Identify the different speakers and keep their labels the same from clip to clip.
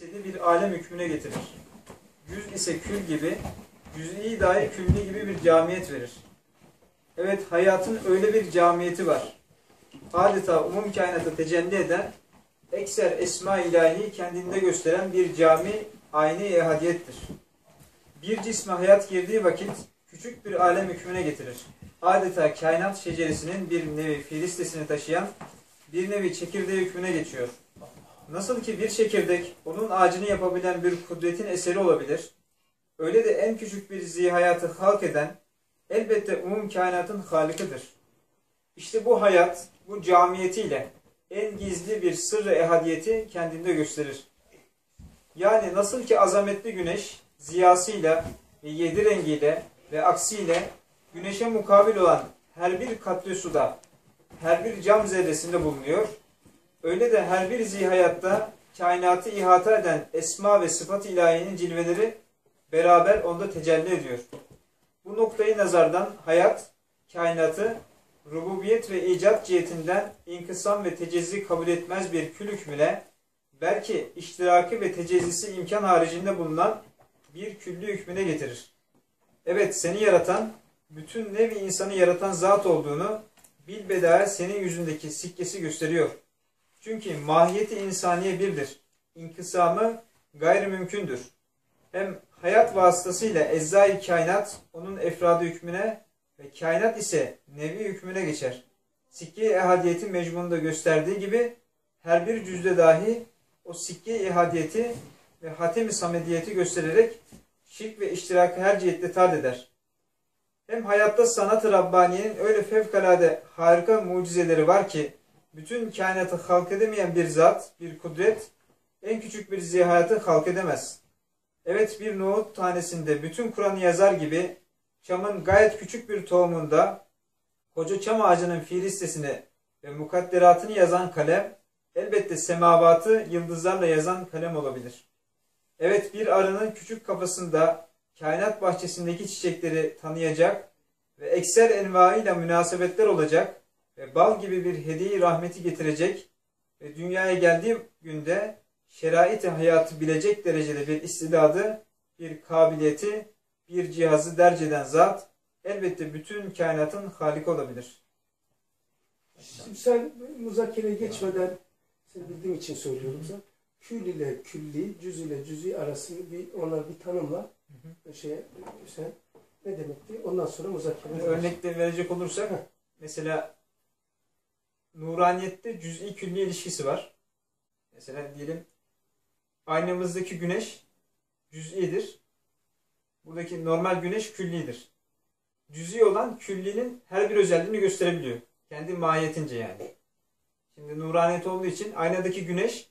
Speaker 1: cesedi bir alem hükmüne getirir. Yüz ise kül gibi, cüz'i dahi külli gibi bir camiyet verir. Evet, hayatın öyle bir camiyeti var. Adeta umum kainata tecelli eden, ekser esma ilahi kendinde gösteren bir cami aynı ehadiyettir. Bir cisme hayat girdiği vakit küçük bir alem hükmüne getirir. Adeta kainat şeceresinin bir nevi filistesini taşıyan bir nevi çekirdeği hükmüne geçiyor. Nasıl ki bir çekirdek onun ağacını yapabilen bir kudretin eseri olabilir, öyle de en küçük bir zihayatı halk eden elbette umum kainatın halikıdır. İşte bu hayat, bu camiyetiyle en gizli bir sırrı ehadiyeti kendinde gösterir. Yani nasıl ki azametli güneş ziyasıyla ve yedi rengiyle ve aksiyle güneşe mukabil olan her bir katlı suda, her bir cam zerresinde bulunuyor. Öyle de her bir zihayatta kainatı ihata eden esma ve sıfat ilahinin cilveleri beraber onda tecelli ediyor. Bu noktayı nazardan hayat, kainatı rububiyet ve icat cihetinden inkısam ve tecezzi kabul etmez bir kül hükmüne, belki iştiraki ve tecezzisi imkan haricinde bulunan bir küllü hükmüne getirir. Evet seni yaratan, bütün nevi insanı yaratan zat olduğunu bilbedaya senin yüzündeki sikkesi gösteriyor. Çünkü mahiyeti insaniye birdir. İnkısamı gayri mümkündür. Hem hayat vasıtasıyla eczai kainat onun efradı hükmüne ve kainat ise nevi hükmüne geçer. Sikke ehadiyeti mecmununda gösterdiği gibi her bir cüzde dahi o sikke ehadiyeti ve hatem-i samediyeti göstererek şirk ve iştirakı her cihette tad eder. Hem hayatta sanat-ı Rabbaniye'nin öyle fevkalade harika mucizeleri var ki bütün kainatı halk edemeyen bir zat, bir kudret en küçük bir zihayatı halk edemez. Evet bir nohut tanesinde bütün Kur'an'ı yazar gibi çamın gayet küçük bir tohumunda koca çam ağacının fiilistesini ve mukadderatını yazan kalem elbette semavatı yıldızlarla yazan kalem olabilir. Evet bir arının küçük kafasında kainat bahçesindeki çiçekleri tanıyacak ve ekser envaıyla münasebetler olacak bal gibi bir hediye rahmeti getirecek ve dünyaya geldiği günde şerait-i hayatı bilecek derecede bir istidadı, bir kabiliyeti, bir cihazı derc eden zat elbette bütün kainatın halik olabilir.
Speaker 2: Şimdi sen muzakereye geçmeden sen bildiğim için söylüyorum sen. Kül ile külli, cüz ile cüzi arasını bir ona bir tanımla. Şey sen ne demekti? Ondan sonra muzakere.
Speaker 1: Yani örnek de verecek olursak mesela nuraniyette cüz'i külli ilişkisi var. Mesela diyelim aynamızdaki güneş cüz'idir. Buradaki normal güneş küllidir. Cüz'i olan küllinin her bir özelliğini gösterebiliyor. Kendi mahiyetince yani. Şimdi nuraniyet olduğu için aynadaki güneş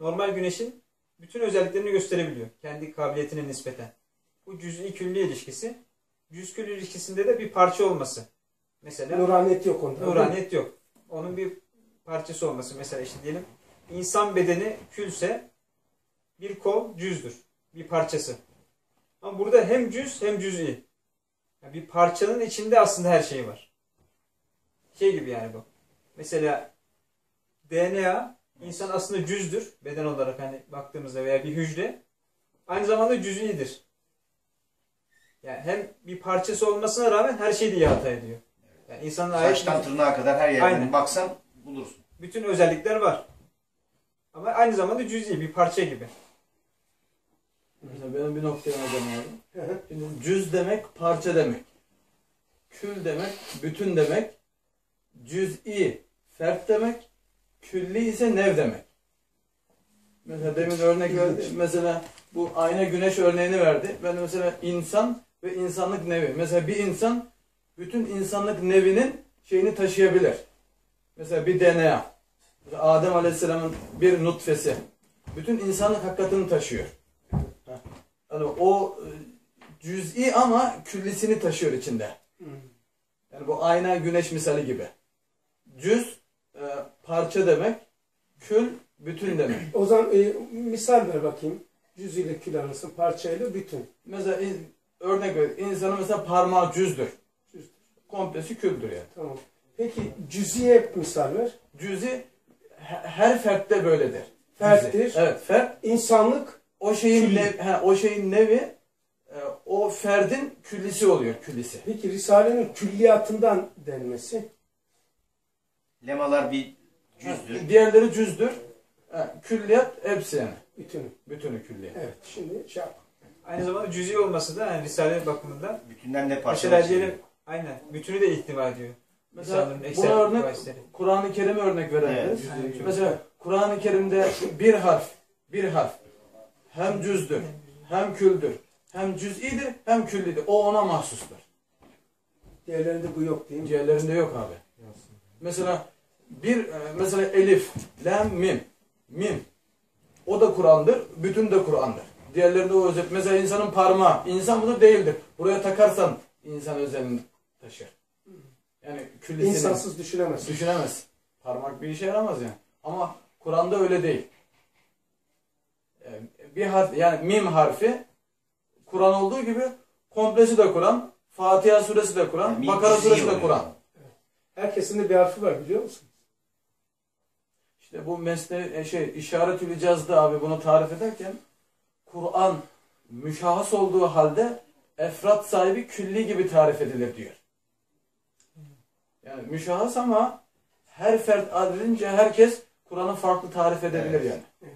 Speaker 1: normal güneşin bütün özelliklerini gösterebiliyor. Kendi kabiliyetine nispeten. Bu cüz'i külli ilişkisi. Cüz külli ilişkisinde de bir parça olması. Mesela
Speaker 2: Nuraniyet yok onda.
Speaker 1: nuraniyet yok. Onun bir parçası olması. Mesela işte diyelim insan bedeni külse bir kol cüzdür. Bir parçası. Ama burada hem cüz hem cüz'i. Yani bir parçanın içinde aslında her şey var. Şey gibi yani bu. Mesela DNA insan aslında cüzdür. Beden olarak hani baktığımızda veya bir hücre. Aynı zamanda cüz'idir. Yani hem bir parçası olmasına rağmen her şeyi de ihata ediyor. Yani insanın ait
Speaker 3: Saçtan tırnağa kadar her yerden
Speaker 1: Aynen.
Speaker 3: baksan bulursun.
Speaker 1: bütün özellikler var. Ama aynı zamanda cüz'i bir parça gibi.
Speaker 4: Mesela benim bir noktaya alacağım abi.
Speaker 2: Hı hı.
Speaker 4: Şimdi cüz demek parça demek. Kül demek bütün demek. Cüz'i fert demek. Külli ise nev demek. Mesela demin örnek verdi. Mesela bu ayna güneş örneğini verdi. Ben de mesela insan ve insanlık nevi. Mesela bir insan bütün insanlık nevinin şeyini taşıyabilir. Mesela bir DNA. Mesela Adem Aleyhisselam'ın bir nutfesi. Bütün insanlık hakikatini taşıyor. Yani o e, cüz'i ama küllisini taşıyor içinde.
Speaker 2: Hı.
Speaker 4: Yani bu ayna güneş misali gibi. Cüz e, parça demek, kül bütün demek.
Speaker 2: O zaman e, misal ver bakayım. Cüz ile kül arası parçayla bütün.
Speaker 4: Mesela in- örnek ver, insanın mesela parmağı cüzdür. Komplesi küldür yani.
Speaker 2: Tamam. Peki cüziye misal ver.
Speaker 4: Cüz'i he- her fertte böyledir.
Speaker 2: Ferttir.
Speaker 4: Evet, fert
Speaker 2: İnsanlık
Speaker 4: o şeyin
Speaker 2: Külli.
Speaker 4: nev, he, o şeyin nevi e, o ferdin küllisi oluyor, küllisi.
Speaker 2: peki Risale'nin külliyatından denmesi.
Speaker 3: Lemalar bir cüzdür.
Speaker 4: Ha, Diğerleri cüzdür. Ha, külliyat hepsi yani.
Speaker 2: Bütünü.
Speaker 4: Bütünü külliyat.
Speaker 2: Evet şimdi şey yap.
Speaker 1: Aynı zamanda cüzi olması da yani Risale bakımından
Speaker 3: Bütünden ne parça?
Speaker 1: mesela diyelim aynen bütünü de ihtiva ediyor.
Speaker 4: Mesela buna örnek. Kur'an-ı Kerim'e örnek verebiliriz.
Speaker 3: Evet.
Speaker 4: Mesela Kur'an-ı Kerim'de bir harf, bir harf hem cüzdür, hem küldür, hem cüz'idir, hem küllidir. O ona mahsustur.
Speaker 2: Diğerlerinde bu yok değil mi?
Speaker 4: Diğerlerinde yok abi. Mesela bir e, mesela elif, lam, mim. Mim. O da Kur'an'dır, bütün de Kur'an'dır. Diğerlerinde o özet. Mesela insanın parmağı, insan budur değildir. Buraya takarsan insan özelliğini taşır. Yani küllisini
Speaker 2: İnsansız düşünemezsin.
Speaker 4: düşünemez. Parmak bir işe yaramaz yani. Ama Kur'an'da öyle değil. E, Bir harf yani mim harfi Kur'an olduğu gibi komplesi de Kur'an, Fatiha suresi de Kur'an,
Speaker 3: Yani
Speaker 4: Bakara suresi de. Kur'an.
Speaker 2: Herkesin de bir harfi var biliyor musun?
Speaker 4: İşte bu mesne e, şey işaretül icazda abi bunu tarif ederken Kur'an müşahhas olduğu halde efrat sahibi külli gibi tarif edilir diyor. Yani müşahhas ama her fert adedince herkes Kur'an'ı farklı tarif edebilir
Speaker 3: Evet.
Speaker 4: yani.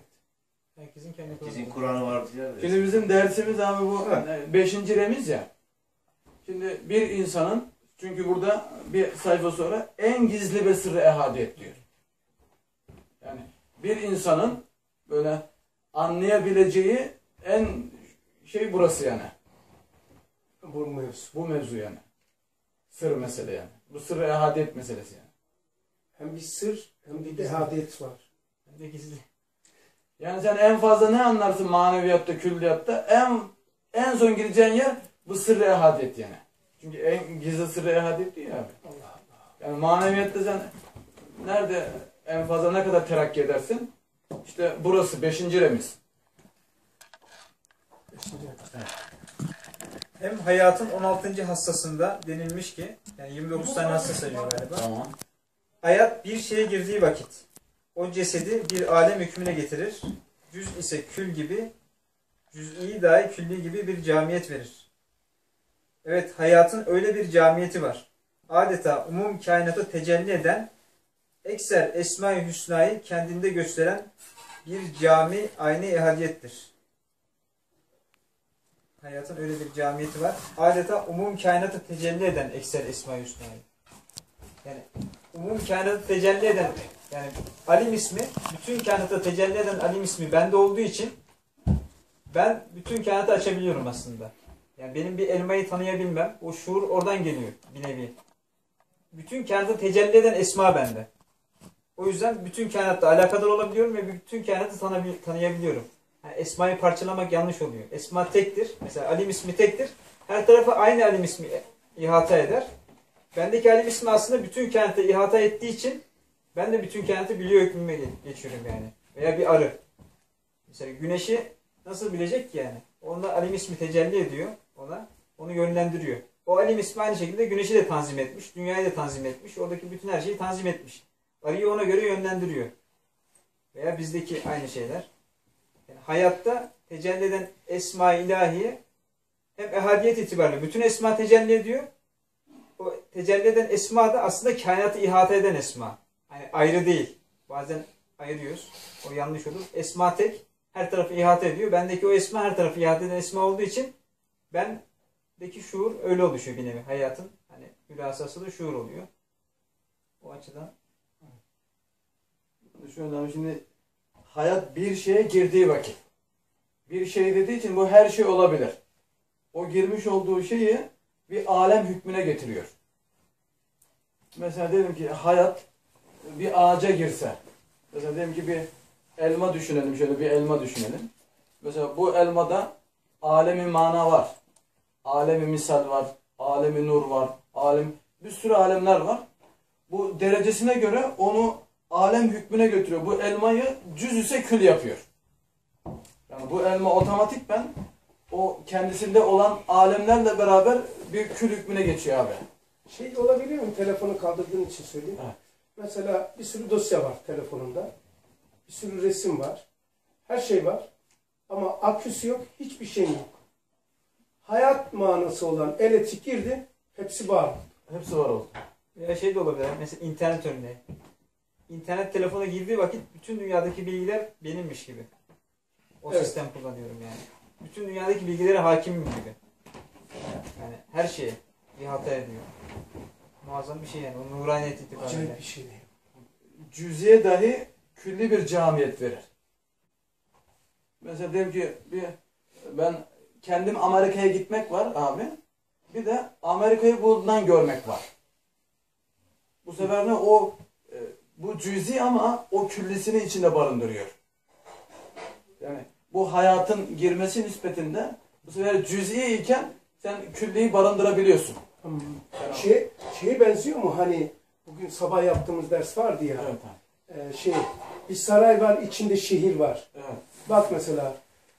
Speaker 1: Herkesin kendi
Speaker 3: Herkesin
Speaker 1: Kur'an'ı.
Speaker 3: Var.
Speaker 4: Şimdi bizim dersimiz abi bu
Speaker 2: Evet.
Speaker 4: beşinci remiz ya. Şimdi bir insanın çünkü burada bir sayfa sonra en gizli ve sırrı ehadiyet diyor. Yani bir insanın böyle anlayabileceği en şey burası yani.
Speaker 2: Vurmuyoruz.
Speaker 4: Bu mevzu yani. Sır mesele yani. Bu sırrı ehadiyet meselesi yani.
Speaker 2: Hem bir sır hem bir de hadiyet var.
Speaker 1: Hem de gizli.
Speaker 4: Yani sen en fazla ne anlarsın maneviyatta, külliyatta? En en son gireceğin yer bu sırrı ehadiyet yani. Çünkü en gizli sırrı ehadiyet değil abi.
Speaker 2: Allah Allah.
Speaker 4: Yani maneviyatta sen nerede en fazla ne kadar terakki edersin? İşte burası beşinci remiz.
Speaker 2: Beşinci.
Speaker 1: Hem hayatın 16. hassasında denilmiş ki yani 29 tane hassa sayıyor galiba.
Speaker 4: Tamam.
Speaker 1: Hayat bir şeye girdiği vakit o cesedi bir alem hükmüne getirir. Cüz ise kül gibi, cüz'i dahi külli gibi bir camiyet verir. Evet hayatın öyle bir camiyeti var. Adeta umum kainata tecelli eden, ekser Esma-i Hüsna'yı kendinde gösteren bir cami aynı ehadiyettir. Hayatın öyle bir camiyeti var. Adeta umum kainata tecelli eden ekser Esma-i Hüsna'yı. Yani umum kainata tecelli eden yani Alim ismi bütün kainata tecelli eden Alim ismi bende olduğu için ben bütün kainatı açabiliyorum aslında. Yani benim bir elmayı tanıyabilmem o şuur oradan geliyor bir nevi. Bütün kainata tecelli eden esma bende. O yüzden bütün kainatta alakadar olabiliyorum ve bütün kainatı tanıyabiliyorum. Yani esmayı parçalamak yanlış oluyor. Esma tektir. Mesela Alim ismi tektir. Her tarafa aynı Alim ismi ihata eder. Bendeki alim ismi aslında bütün kainatı ihata ettiği için ben de bütün kainatı biliyor hükmüme ge- geçiyorum yani. Veya bir arı. Mesela güneşi nasıl bilecek ki yani? Onda alim ismi tecelli ediyor ona. Onu yönlendiriyor. O alim ismi aynı şekilde güneşi de tanzim etmiş. Dünyayı da tanzim etmiş. Oradaki bütün her şeyi tanzim etmiş. Arıyı ona göre yönlendiriyor. Veya bizdeki aynı şeyler. Yani hayatta tecelli eden esma-i ilahiye hem ehadiyet itibariyle bütün esma tecelli ediyor o tecelli eden esma da aslında kainatı ihata eden esma. Hani ayrı değil. Bazen ayırıyoruz. O yanlış olur. Esma tek. Her tarafı ihata ediyor. Bendeki o esma her tarafı ihata eden esma olduğu için bendeki şuur öyle oluşuyor bir nevi. Hayatın hani hülasası da şuur oluyor. O açıdan
Speaker 4: Şöyle abi şimdi hayat bir şeye girdiği vakit. Bir şey dediği için bu her şey olabilir. O girmiş olduğu şeyi bir alem hükmüne getiriyor. Mesela diyelim ki hayat bir ağaca girse. Mesela diyelim ki bir elma düşünelim şöyle bir elma düşünelim. Mesela bu elmada alemi mana var. Alemi misal var. Alemi nur var. Alem bir sürü alemler var. Bu derecesine göre onu alem hükmüne götürüyor. Bu elmayı cüz ise kül yapıyor. Yani bu elma otomatikmen o kendisinde olan alemlerle beraber bir kül hükmüne geçiyor abi.
Speaker 2: Şey olabiliyor mu? Telefonu kaldırdığın için söyleyeyim.
Speaker 4: Evet.
Speaker 2: Mesela bir sürü dosya var telefonunda. Bir sürü resim var. Her şey var. Ama aküsü yok, hiçbir şey yok. Hayat manası olan elektrik girdi, hepsi var.
Speaker 4: Hepsi var oldu.
Speaker 1: Ya şey de olabilir. Mesela internet örneği. İnternet telefona girdiği vakit bütün dünyadaki bilgiler benimmiş gibi. O
Speaker 2: Evet.
Speaker 1: sistem kullanıyorum yani. Bütün dünyadaki bilgilere hakimim gibi. Yani her şeye bir hata ediyor. Muazzam bir şey yani. O nuraniyet itibariyle.
Speaker 2: Acayip bir şey.
Speaker 4: Cüziye dahi külli bir camiyet verir. Mesela diyelim ki bir ben kendim Amerika'ya gitmek var abi. Bir de Amerika'yı buradan görmek var. Bu sefer ne o bu cüzi ama o küllisini içinde barındırıyor. Yani bu hayatın girmesi nispetinde bu sefer cüzi iken sen külliyi barındırabiliyorsun.
Speaker 2: Tamam.
Speaker 4: Yani-
Speaker 2: Şey, şeye benziyor mu hani bugün sabah yaptığımız ders vardı ya.
Speaker 4: Evet.
Speaker 2: Ee, şey, bir saray var, içinde şehir var.
Speaker 4: Evet.
Speaker 2: Bak mesela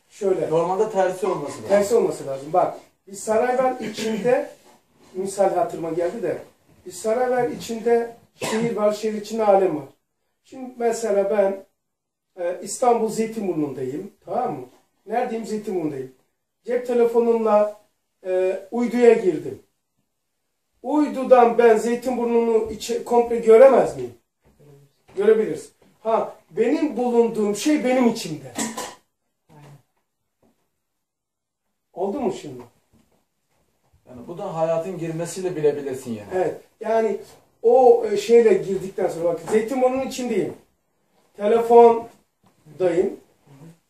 Speaker 2: şöyle.
Speaker 4: Normalde tersi olması lazım.
Speaker 2: Tersi olması lazım. Bak bir saray var içinde misal hatırıma geldi de bir saray var içinde şehir var şehir içinde alem var. Şimdi mesela ben e, İstanbul Zeytinburnu'ndayım tamam mı? Neredeyim? Zeytinburnu'ndayım. Cep telefonumla e, uyduya girdim. Uydudan ben Zeytinburnu'nu komple göremez miyim? Görebiliriz. Ha benim bulunduğum şey benim içimde. Oldu mu şimdi?
Speaker 4: Yani bu da hayatın girmesiyle bilebilirsin yani.
Speaker 2: Evet. Yani o e, şeyle girdikten sonra bak Zeytinburnu'nun içindeyim. Telefondayım.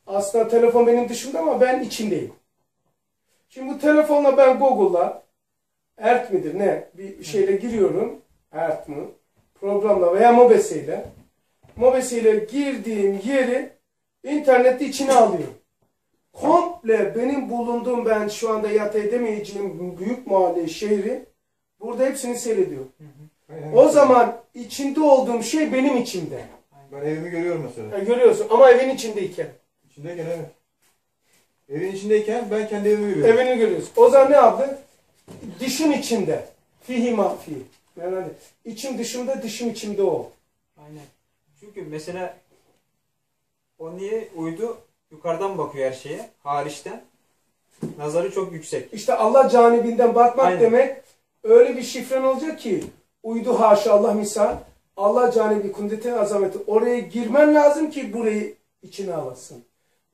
Speaker 2: Aslında telefon benim dışımda ama ben içindeyim. Şimdi bu telefonla ben Google'la ERT midir ne bir şeyle giriyorum. ERT mı? Programla veya Mobese ile Mobese ile girdiğim yeri internette içine alıyorum. Komple benim bulunduğum ben şu anda yat edemeyeceğim büyük mahalle şehri burada hepsini seyrediyor. O zaman içinde olduğum şey benim içimde.
Speaker 5: Ben evimi görüyorum mesela.
Speaker 2: Ya görüyorsun ama evin içindeyken.
Speaker 5: İçindeyken evet. Evin içindeyken ben kendi evimi görüyorum.
Speaker 2: Evini görüyorsun. O zaman ne yaptı? Dışın içinde. Fihi mahfi. Yani hani içim dışımda, dışım içimde o.
Speaker 1: Aynen. Çünkü mesela o niye uydu yukarıdan bakıyor her şeye hariçten. Nazarı çok yüksek.
Speaker 2: İşte Allah canibinden bakmak
Speaker 1: Aynen.
Speaker 2: demek öyle bir şifren olacak ki uydu haşa Allah misal Allah canibi kundete azameti oraya girmen lazım ki burayı içine alasın.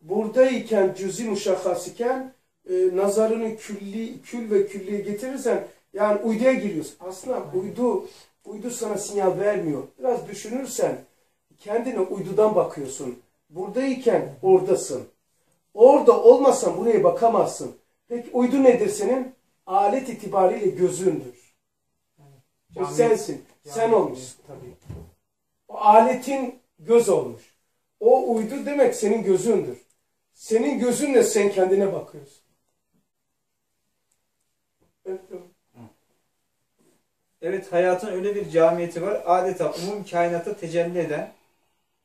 Speaker 2: Buradayken cüzi muşakhas iken e, nazarını külli, kül ve külliye getirirsen yani uyduya giriyorsun. Aslında uydu uydu sana sinyal vermiyor. Biraz düşünürsen kendine uydudan bakıyorsun. Buradayken oradasın. Orada olmasan buraya bakamazsın. Peki uydu nedir senin? Alet itibariyle gözündür. O
Speaker 1: Cami-
Speaker 2: sensin. Sen
Speaker 1: cami-
Speaker 2: olmuşsun tabii. O aletin göz olmuş. O uydu demek senin gözündür. Senin gözünle sen kendine bakıyorsun. Evet, evet.
Speaker 1: Evet hayatın öyle bir camiyeti var. Adeta umum kainata tecelli eden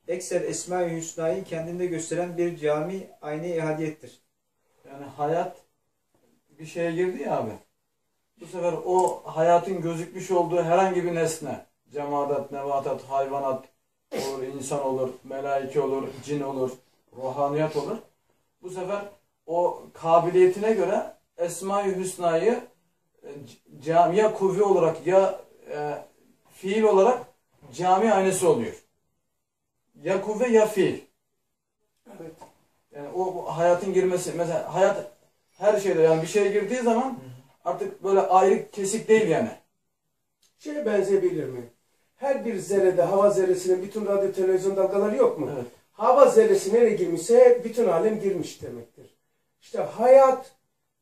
Speaker 1: ekser Esma-i Hüsna'yı kendinde gösteren bir cami aynı ihadiyettir.
Speaker 4: Yani hayat bir şeye girdi ya abi. Bu sefer o hayatın gözükmüş olduğu herhangi bir nesne, cemaat, nebatat, hayvanat olur, insan olur, melaike olur, cin olur, ruhaniyat olur. Bu sefer o kabiliyetine göre Esma-i Hüsna'yı e, ya kuvve olarak ya e, fiil olarak cami aynısı oluyor. Ya kuvve ya fiil.
Speaker 2: Evet.
Speaker 4: Yani o o hayatın girmesi mesela hayat her şeyde yani bir şeye girdiği zaman artık böyle ayrı kesik değil yani.
Speaker 2: Şeye benzeyebilir mi? Her bir zerrede hava zerresinin bütün radyo televizyon dalgaları yok mu?
Speaker 4: Evet.
Speaker 2: Hava zerresi nereye girmişse bütün alem girmiş demektir. İşte hayat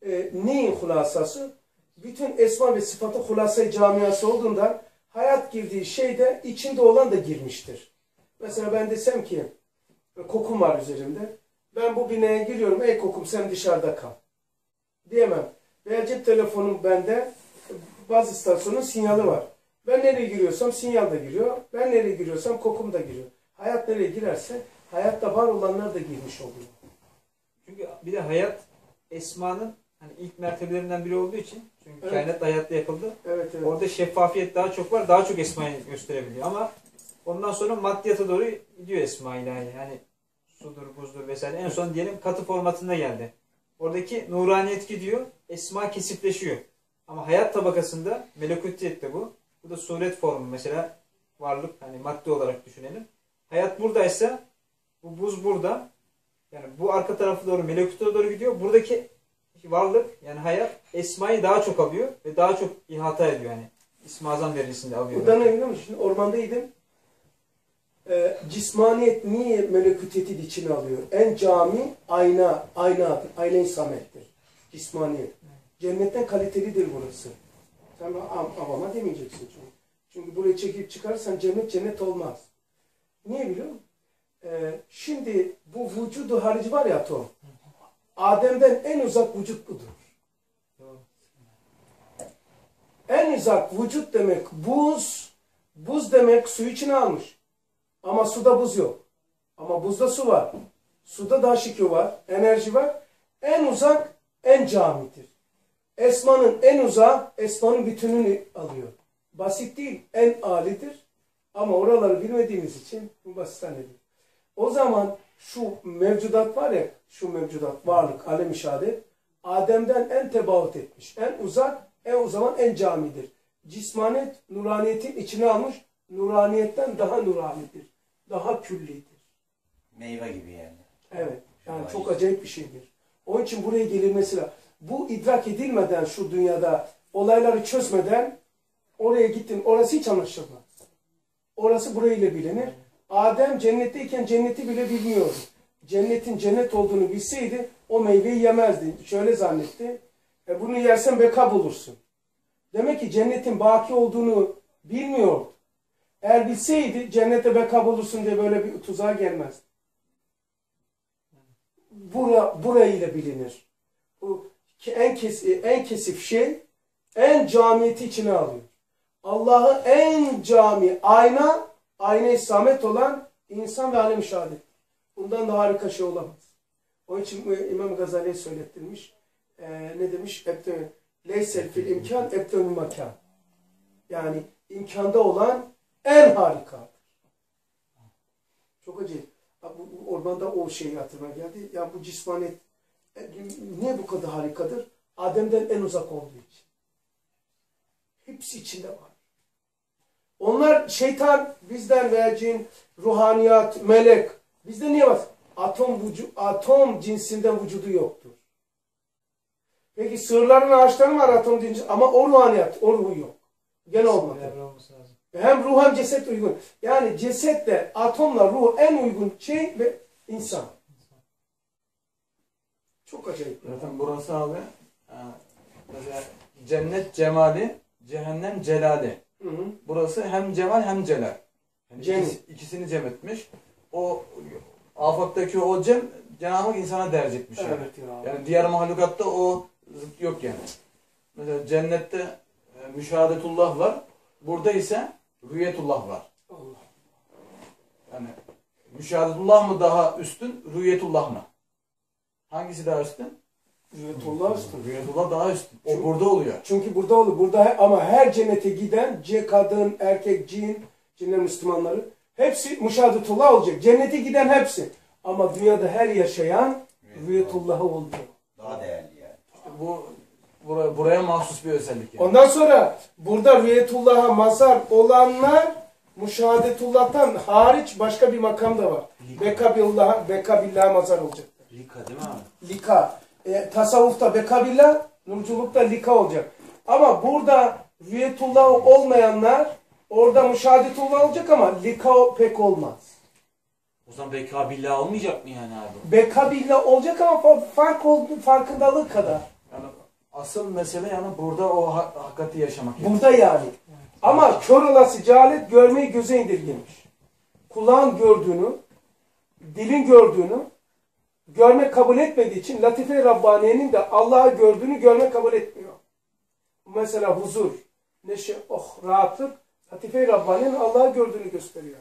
Speaker 2: e, neyin hulasası? Bütün esma ve sıfatı hulasa camiası olduğunda hayat girdiği şeyde içinde olan da girmiştir. Mesela ben desem ki e, kokum var üzerimde. Ben bu binaya giriyorum. Ey kokum sen dışarıda kal. Diyemem. Veya cep telefonum bende bazı istasyonun sinyali var. Ben nereye giriyorsam sinyal da giriyor. Ben nereye giriyorsam kokum da giriyor. Hayat nereye girerse hayatta var olanlar da girmiş oluyor.
Speaker 1: Çünkü bir de hayat Esma'nın hani ilk mertebelerinden biri olduğu için çünkü
Speaker 2: Evet.
Speaker 1: kainat hayatta yapıldı.
Speaker 2: Evet evet.
Speaker 1: Orada şeffafiyet daha çok var. Daha çok Esma'yı gösterebiliyor ama ondan sonra maddiyata doğru gidiyor Esma ilahi. Yani sudur, buzdur vesaire. En son diyelim katı formatında geldi. Oradaki nuraniyet gidiyor, esma kesipleşiyor. Ama hayat tabakasında melekutiyet de bu. Bu da suret formu mesela varlık hani madde olarak düşünelim. Hayat buradaysa bu buz burada. Yani bu arka tarafı doğru melekute doğru gidiyor. Buradaki varlık yani hayat esmayı daha çok alıyor ve daha çok ihata ediyor yani. İsmi Azam derecesinde alıyor.
Speaker 2: Burada ne biliyor musun? Şimdi ormandaydım. Ee, cismaniyet niye melekutiyeti içine alıyor? En cami ayna, aynadır. Ayna-i samettir. Cismaniyet. Cennetten kalitelidir burası. Sen av- avama demeyeceksin çünkü. Çünkü burayı çekip çıkarsan cennet cennet olmaz. Niye biliyor? Ee, şimdi bu vücudu harici var ya atom. Adem'den en uzak vücut budur. En uzak vücut demek buz, buz demek su içine almış. Ama suda buz yok. Ama buzda su var. Suda da şikü var, enerji var. En uzak en camidir. Esmanın en uzağı esmanın bütününü alıyor. Basit değil, en alidir. Ama oraları bilmediğimiz için bu basit zannediyor. O zaman şu mevcudat var ya, şu mevcudat, varlık, alem-i şehadet, Adem'den en tebaut etmiş. En uzak, en o zaman en camidir. Cismanet, nuraniyetin içine almış, nuraniyetten daha nuranidir. Daha küllidir.
Speaker 3: Meyve gibi yani.
Speaker 2: Evet. Yani çok acayip bir şeydir. Onun için buraya gelinmesi lazım. Bu idrak edilmeden şu dünyada olayları çözmeden oraya gittin. Orası hiç anlaşılmaz. Orası burayla bilinir. Adem cennetteyken cenneti bile bilmiyordu. Cennetin cennet olduğunu bilseydi o meyveyi yemezdi. Şöyle zannetti. E bunu yersen beka bulursun. Demek ki cennetin baki olduğunu bilmiyordu. Eğer bilseydi cennete beka bulursun diye böyle bir tuzağa gelmezdi bura, burayla bilinir. Bu ki en kes, en kesif şey en camiyeti içine alıyor. Allah'ı en cami ayna ayna-i samet olan insan ve alem-i şehadet. Bundan da harika şey olamaz. Onun için İmam Gazali'ye söylettirmiş. Ee, ne demiş? Ebdü, Leysel fil imkan ebdönü makan. Yani imkanda olan en harikadır. Çok acayip. Bu ormanda o şeyi hatırıma geldi. Ya bu cismanet e, niye bu kadar harikadır? Adem'den en uzak olduğu için. Hepsi içinde var. Onlar şeytan bizden veya cin, ruhaniyat, melek bizde niye var? Atom vücu, atom cinsinden vücudu yoktur. Peki sığırların ağaçların var atom cinsi ama o ruhaniyat, o ruhu yok. Gene
Speaker 1: lazım.
Speaker 2: Hem ruh hem ceset uygun. Yani cesetle atomla ruh en uygun şey ve insan. Çok acayip.
Speaker 4: Zaten burası abi e, mesela cennet cemali, cehennem celali.
Speaker 2: Hı hı.
Speaker 4: Burası hem cemal hem celal. Yani
Speaker 2: Cem.
Speaker 4: ikisi- ikisini cem etmiş. O afaktaki o cem Cenab-ı Hak insana derc etmiş. yani.
Speaker 2: Evet ya.
Speaker 4: Yani diğer mahlukatta o zıt yok yani. Mesela cennette e, müşahadetullah var. Burada ise rüyetullah var.
Speaker 2: Allah.
Speaker 4: Yani müşahadetullah mı daha üstün, rüyetullah mı? Hangisi daha üstün?
Speaker 2: Rüyetullah üstün.
Speaker 4: Rüyetullah daha üstün. O
Speaker 2: Çünkü-
Speaker 4: burada oluyor.
Speaker 2: Çünkü burada olur. Burada he- ama her cennete giden ce kadın, erkek, cin, cinler Müslümanları hepsi müşahadetullah olacak. Cennete giden hepsi. Ama dünyada her yaşayan rüyetullah'ı oluyor.
Speaker 3: Daha değerli yani.
Speaker 4: İşte bu buraya, buraya mahsus bir özellik yani.
Speaker 2: Ondan sonra burada rüyetullah'a mazhar olanlar müşahadetullah'tan hariç başka bir makam da var. Bekabillah, bekabillah mazhar olacaktır.
Speaker 3: Lika değil mi abi?
Speaker 2: Lika. E, tasavvufta bekabillah, nurculukta lika olacak. Ama burada rüyetullah olmayanlar orada müşahadetullah olacak ama lika pek olmaz.
Speaker 6: O zaman beka billah olmayacak mı yani abi?
Speaker 2: Bekabillah olacak ama fa- fark oldu, farkındalığı kadar.
Speaker 4: Yani asıl mesele yani burada o ha- hakikati yaşamak. Yani.
Speaker 2: Burada yani. Ama kör olası cehalet görmeyi göze indirgemiş. Kulağın gördüğünü, dilin gördüğünü görmek kabul etmediği için Latife-i Rabbaniye'nin de Allah'ı gördüğünü görmek kabul etmiyor. Mesela huzur, neşe, oh, rahatlık Latife-i Rabbaniye'nin Allah'ı gördüğünü gösteriyor.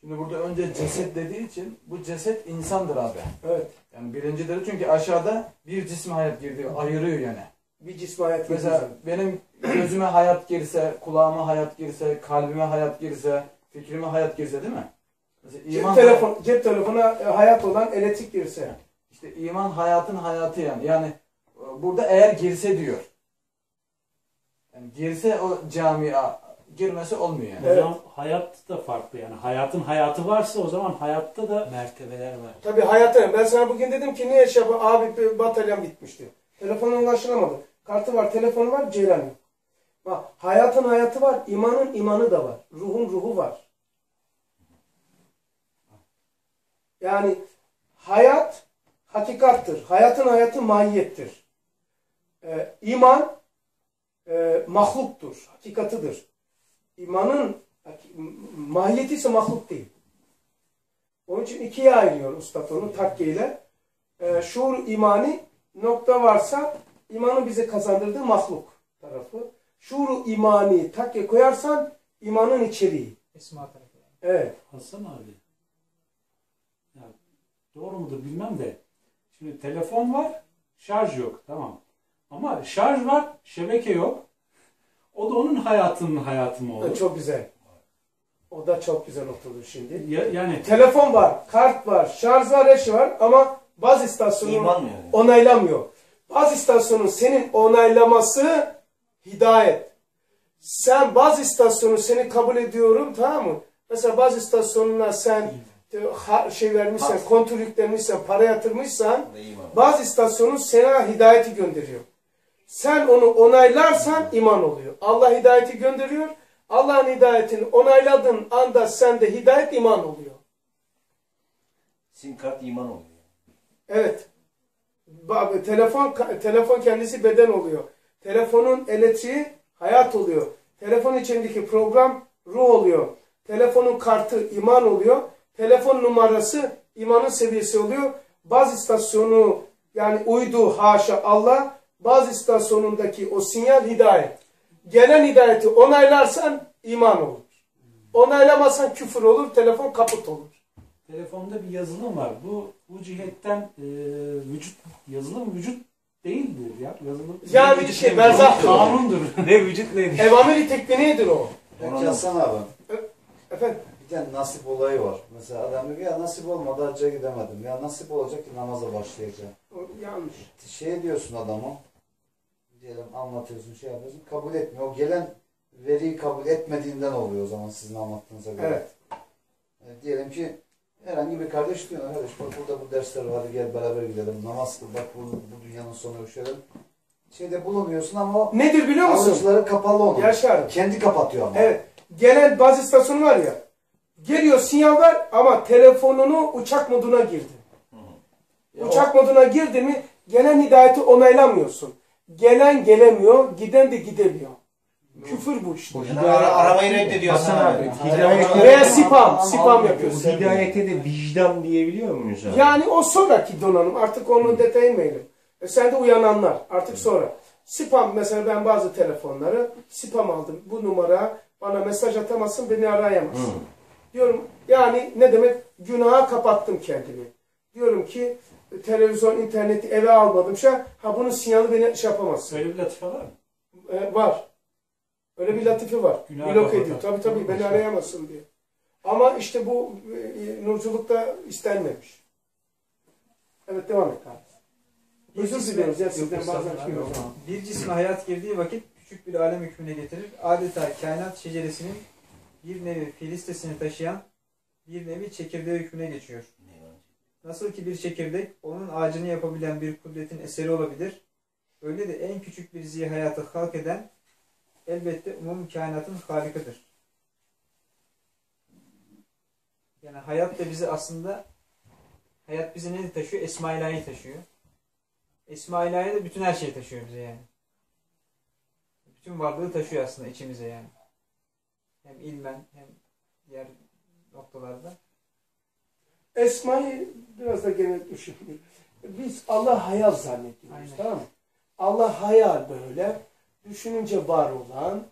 Speaker 4: Şimdi burada önce ceset dediği için bu ceset insandır abi.
Speaker 2: Evet.
Speaker 4: Yani birincileri çünkü aşağıda bir cisme hayat girdi, ayırıyor yani.
Speaker 2: Bir cisme hayat
Speaker 4: Mesela
Speaker 2: Mesela,
Speaker 4: benim gözüme hayat girse, kulağıma hayat girse, kalbime hayat girse, fikrime hayat girse değil mi? Mesela
Speaker 2: Cep,
Speaker 4: iman,
Speaker 2: telefon, cep telefona e, hayat olan elektrik girse.
Speaker 4: işte iman hayatın hayatı yani. Yani e, burada eğer girse diyor. Yani girse o camia girmesi olmuyor yani.
Speaker 2: Evet.
Speaker 7: Hocam hayat da farklı yani. Hayatın hayatı varsa o zaman hayatta da
Speaker 6: Mertebeler var.
Speaker 2: Tabii hayata. Ben sana bugün dedim ki niye şey yapayım? Abi bir bataryan bitmişti. Telefona ulaşılamadı. Kartı var, telefonu var, ceylan yok. Bak hayatın hayatı var, imanın imanı da var. Ruhun ruhu var. Yani hayat hakikattır. Hayatın hayatı mahiyettir. Ee, iman e, mahluktur, hakikatıdır. İmanın mahiyeti ise mahluk değil. Onun için ikiye ayırıyor Üstad onu takkiyle. E, şuur imani nokta varsa imanın bize kazandırdığı mahluk tarafı. Şuuru imani takke koyarsan imanın içeriği.
Speaker 1: Esma tarafı.
Speaker 2: Evet.
Speaker 7: Hasan abi. Doğru mudur bilmem de. Şimdi telefon var, şarj yok. Tamam. Ama şarj var, şebeke yok. O da onun hayatının hayatı mı olur?
Speaker 2: Çok güzel. O da çok güzel oturdu şimdi.
Speaker 7: Ya, yani
Speaker 2: Telefon var, kart var, şarj var, her şey var ama baz istasyonu
Speaker 3: İman mı yani?
Speaker 2: onaylamıyor. Baz istasyonu senin onaylaması hidayet. Sen baz istasyonu seni kabul ediyorum tamam mı? Mesela baz istasyonuna sen e, şey vermişsen, kontrol yüklemişsen, para yatırmışsan
Speaker 3: Bu da iman.
Speaker 2: baz istasyonu sana hidayeti gönderiyor. Sen onu onaylarsan iman oluyor. Allah hidayeti gönderiyor. Allah'ın hidayetini onayladığın anda sende hidayet iman oluyor.
Speaker 3: Sim kart iman oluyor.
Speaker 2: Evet. Telefon telefon kendisi beden oluyor. Telefonun elektriği hayat oluyor. Telefon içindeki program ruh oluyor. Telefonun kartı iman oluyor. Telefon numarası imanın seviyesi oluyor. Baz istasyonu yani uydu haşa Allah baz istasyonundaki o sinyal hidayet. Gelen hidayeti onaylarsan iman olur. Onaylamazsan küfür olur, telefon kaput olur.
Speaker 7: telefonda bir yazılım var. Bu bu cihetten e, vücut yazılım vücut değildir ya. Yazılım
Speaker 2: Yani
Speaker 7: Vücut
Speaker 2: şey, berzahtır.
Speaker 7: Kanundur.
Speaker 6: Ne vücut ne?
Speaker 2: Evamiri tekniğidir o.
Speaker 5: Hasan abi.
Speaker 2: Efendim?
Speaker 5: Bir tane nasip olayı var. Mesela adam diyor ya nasip olmadı hacca gidemedim. Ya nasip olacak ki namaza başlayacağım.
Speaker 2: O yanlış.
Speaker 5: Şey diyorsun adama. Diyelim anlatıyorsun şey yapıyorsun. Kabul etmiyor. O gelen veriyi kabul etmediğinden oluyor o zaman sizin anlattığınıza göre.
Speaker 2: Evet.
Speaker 5: E, diyelim ki herhangi bir kardeş diyor. Kardeş bak burada bu dersler var. Hadi gel beraber gidelim. Namaz kıl. Bak bu, bu dünyanın sonu şöyle. Şeyde bulunuyorsun ama
Speaker 2: Nedir biliyor musun?
Speaker 5: alıcıları kapalı onun.
Speaker 2: Yaşar.
Speaker 5: Kendi kapatıyor ama.
Speaker 2: Evet. Gelen baz istasyonu var ya. Geliyor sinyal var ama telefonunu uçak moduna girdi.
Speaker 4: Ya
Speaker 2: Uçak moduna girdi mi gelen hidayeti onaylamıyorsun. Gelen gelemiyor, giden de gidemiyor. Küfür bu işte.
Speaker 3: Yani ara, arabayı reddediyor
Speaker 8: Hasan abi,
Speaker 3: abi.
Speaker 8: hidayet-
Speaker 2: Veya spam, spam yapıyor.
Speaker 8: Bu hidayete de vicdan diyebiliyor muyuz abi?
Speaker 2: Yani o sonraki donanım. Artık onun inmeyelim. E sen de uyananlar. Artık sonra. Spam mesela ben bazı telefonları spam aldım. Bu numara bana mesaj atamazsın beni arayamazsın. Diyorum yani ne demek günaha kapattım kendimi. Diyorum ki televizyon, interneti eve almadım. Şey, ha bunun sinyali beni şey yapamazsın.
Speaker 7: Öyle bir latife var mı?
Speaker 2: E, var. Öyle bir latife var.
Speaker 7: Günah
Speaker 2: Blok
Speaker 7: kapatan.
Speaker 2: ediyor. Tabii tabii beni arayamazsın diye. Ama işte bu e, nurculukta istenmemiş. Evet devam et abi.
Speaker 1: Bir
Speaker 2: Özür diliyoruz ya sizden bazen şey.
Speaker 1: Bir cisme hayat girdiği vakit küçük bir alem hükmüne getirir. Adeta kainat şeceresinin bir nevi filistesini taşıyan bir nevi çekirdeği hükmüne geçiyor. Nasıl ki bir çekirdek onun ağacını yapabilen bir kudretin eseri olabilir. Öyle de en küçük bir zihayatı halk eden elbette umum kainatın halikıdır. Yani hayat da bizi aslında hayat bizi ne taşıyor? Esma-i taşıyor. Esma-i de bütün her şeyi taşıyor bize yani. Bütün varlığı taşıyor aslında içimize yani. Hem ilmen hem diğer noktalarda.
Speaker 2: Esma'yı biraz da gene düşün. Biz Allah hayal zannediyoruz
Speaker 1: Aynen.
Speaker 2: tamam mı? Allah hayal böyle. Düşününce var olan,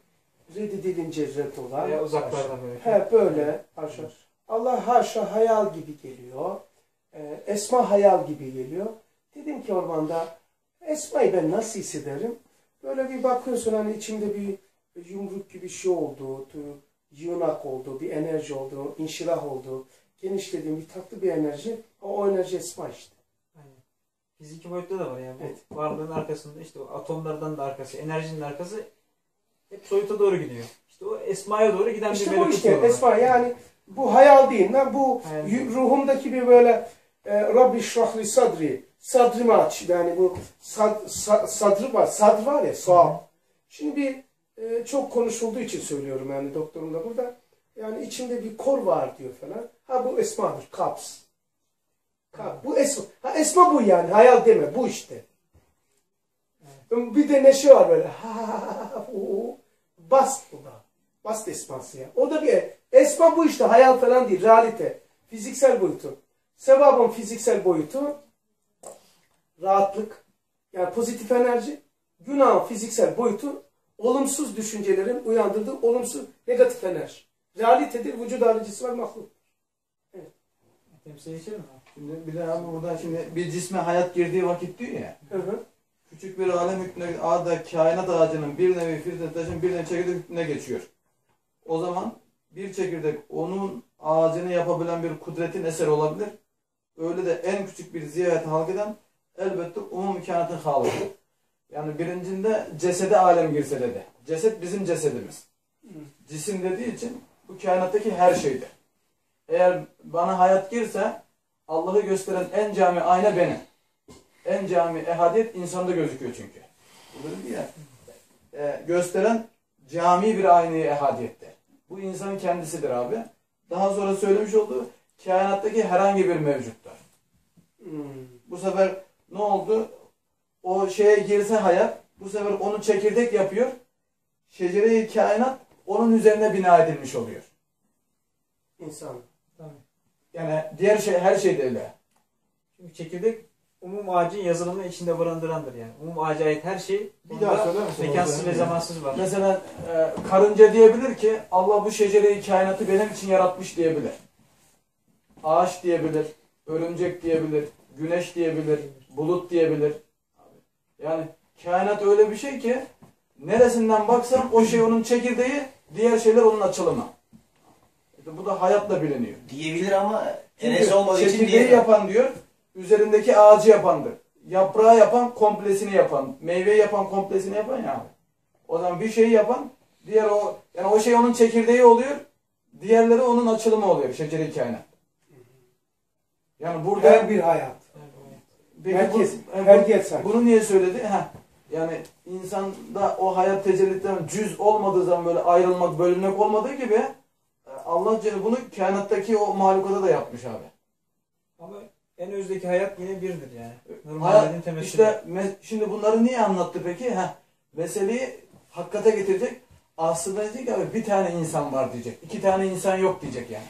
Speaker 2: reddedilince red olan.
Speaker 1: Veya uzaklarda böyle.
Speaker 2: He böyle. Haşa. Allah haşa hayal gibi geliyor. Ee, esma hayal gibi geliyor. Dedim ki ormanda Esma'yı ben nasıl hissederim? Böyle bir bakıyorsun hani içimde bir yumruk gibi şey oldu, tu- yığınak oldu, bir enerji oldu, inşirah oldu. genişlediğin bir tatlı bir enerji. O, o enerji esma işte.
Speaker 1: Aynen. Fiziki boyutta da var yani.
Speaker 2: Evet.
Speaker 1: Varlığın arkasında işte o atomlardan da arkası, enerjinin arkası hep soyuta doğru gidiyor. İşte o esmaya doğru giden bir
Speaker 2: İşte bu
Speaker 1: melekut
Speaker 2: işte esma yani bu hayal değil. lan bu
Speaker 1: değil.
Speaker 2: ruhumdaki bir böyle e, Rabbi şrahli sadri sadrımı aç. Yani bu sad, sa- sadrı var. Sadr var ya sağ. Şimdi bir e, çok konuşulduğu için söylüyorum yani doktorum da burada. Yani içinde bir kor var diyor falan. Ha bu esmadır. Kaps. Kap. Bu esma. Ha esma bu yani. Hayal deme. Bu işte. Bir de neşe var böyle. Ha, ha, ha, ha, o, Bast bu da. Bast esması ya. O da bir esma bu işte. Hayal falan değil. Realite. Fiziksel boyutu. Sevabın fiziksel boyutu rahatlık. Yani pozitif enerji. Günahın fiziksel boyutu olumsuz düşüncelerin uyandırdığı olumsuz negatif enerji. Realitedir. Vücut haricisi var mahluk.
Speaker 1: Temsil geçelim mi?
Speaker 4: Şimdi bir de abi buradan şimdi bir cisme hayat girdiği vakit diyor ya.
Speaker 2: Hı hı.
Speaker 4: Küçük bir alem hükmüne ağda kainat ağacının bir nevi filtre taşın bir nevi çekirdek hükmüne geçiyor. O zaman bir çekirdek onun ağacını yapabilen bir kudretin eseri olabilir. Öyle de en küçük bir ziyareti halk eden elbette umum kainatın halıdır. Yani birincinde cesede alem girse dedi. Ceset bizim cesedimiz. Cisim dediği için bu kainattaki her şeydir. Eğer bana hayat girse Allah'ı gösteren en cami ayna benim. En cami ehadiyet insanda gözüküyor çünkü. Dedi ya. e, gösteren cami bir aynayı ehadiyettir. Bu insanın kendisidir abi. Daha sonra söylemiş olduğu kainattaki herhangi bir mevcuttur.
Speaker 2: Hmm.
Speaker 4: Bu sefer ne oldu? O şeye girse hayat, bu sefer onu çekirdek yapıyor. Şecere-i kainat onun üzerine bina edilmiş oluyor.
Speaker 2: İnsan.
Speaker 4: Yani diğer şey her şey de öyle.
Speaker 1: Çünkü çekirdek umum ağacın yazılımı içinde barındırandır yani. Umum ağaca ait her şey
Speaker 4: Bir daha söyler misin?
Speaker 1: mekansız ve zamansız var.
Speaker 4: Mesela e, karınca diyebilir ki Allah bu şecereyi kainatı benim için yaratmış diyebilir. Ağaç diyebilir, örümcek diyebilir, güneş diyebilir, bulut diyebilir. Yani kainat öyle bir şey ki neresinden baksan o şey onun çekirdeği, diğer şeyler onun açılımı. İşte bu da hayatla biliniyor.
Speaker 3: Diyebilir ama enes olmadığı için
Speaker 4: çekirdeği yapan diyor, üzerindeki ağacı yapandır. Yaprağı yapan komplesini yapan, meyveyi yapan komplesini yapan ya abi. O zaman bir şeyi yapan, diğer o, yani o şey onun çekirdeği oluyor, diğerleri onun açılımı oluyor, şeceri kainat. Yani burada...
Speaker 2: Her bir hayat.
Speaker 4: Peki
Speaker 2: herkes,
Speaker 4: bu- e, bu-
Speaker 2: herkes sanki.
Speaker 4: bunu niye söyledi? Heh, yani insanda o hayat tecelliden cüz olmadığı zaman böyle ayrılmak, bölünmek olmadığı gibi e, Allah Celle bunu kainattaki o mahlukata da yapmış abi.
Speaker 1: Ama en özdeki hayat yine birdir yani.
Speaker 4: Hayat,
Speaker 1: Normalin temessülü.
Speaker 4: işte me- şimdi bunları niye anlattı peki? Heh, meseleyi hakikate getirecek. Aslında diyecek abi bir tane insan var diyecek. iki tane insan yok diyecek yani.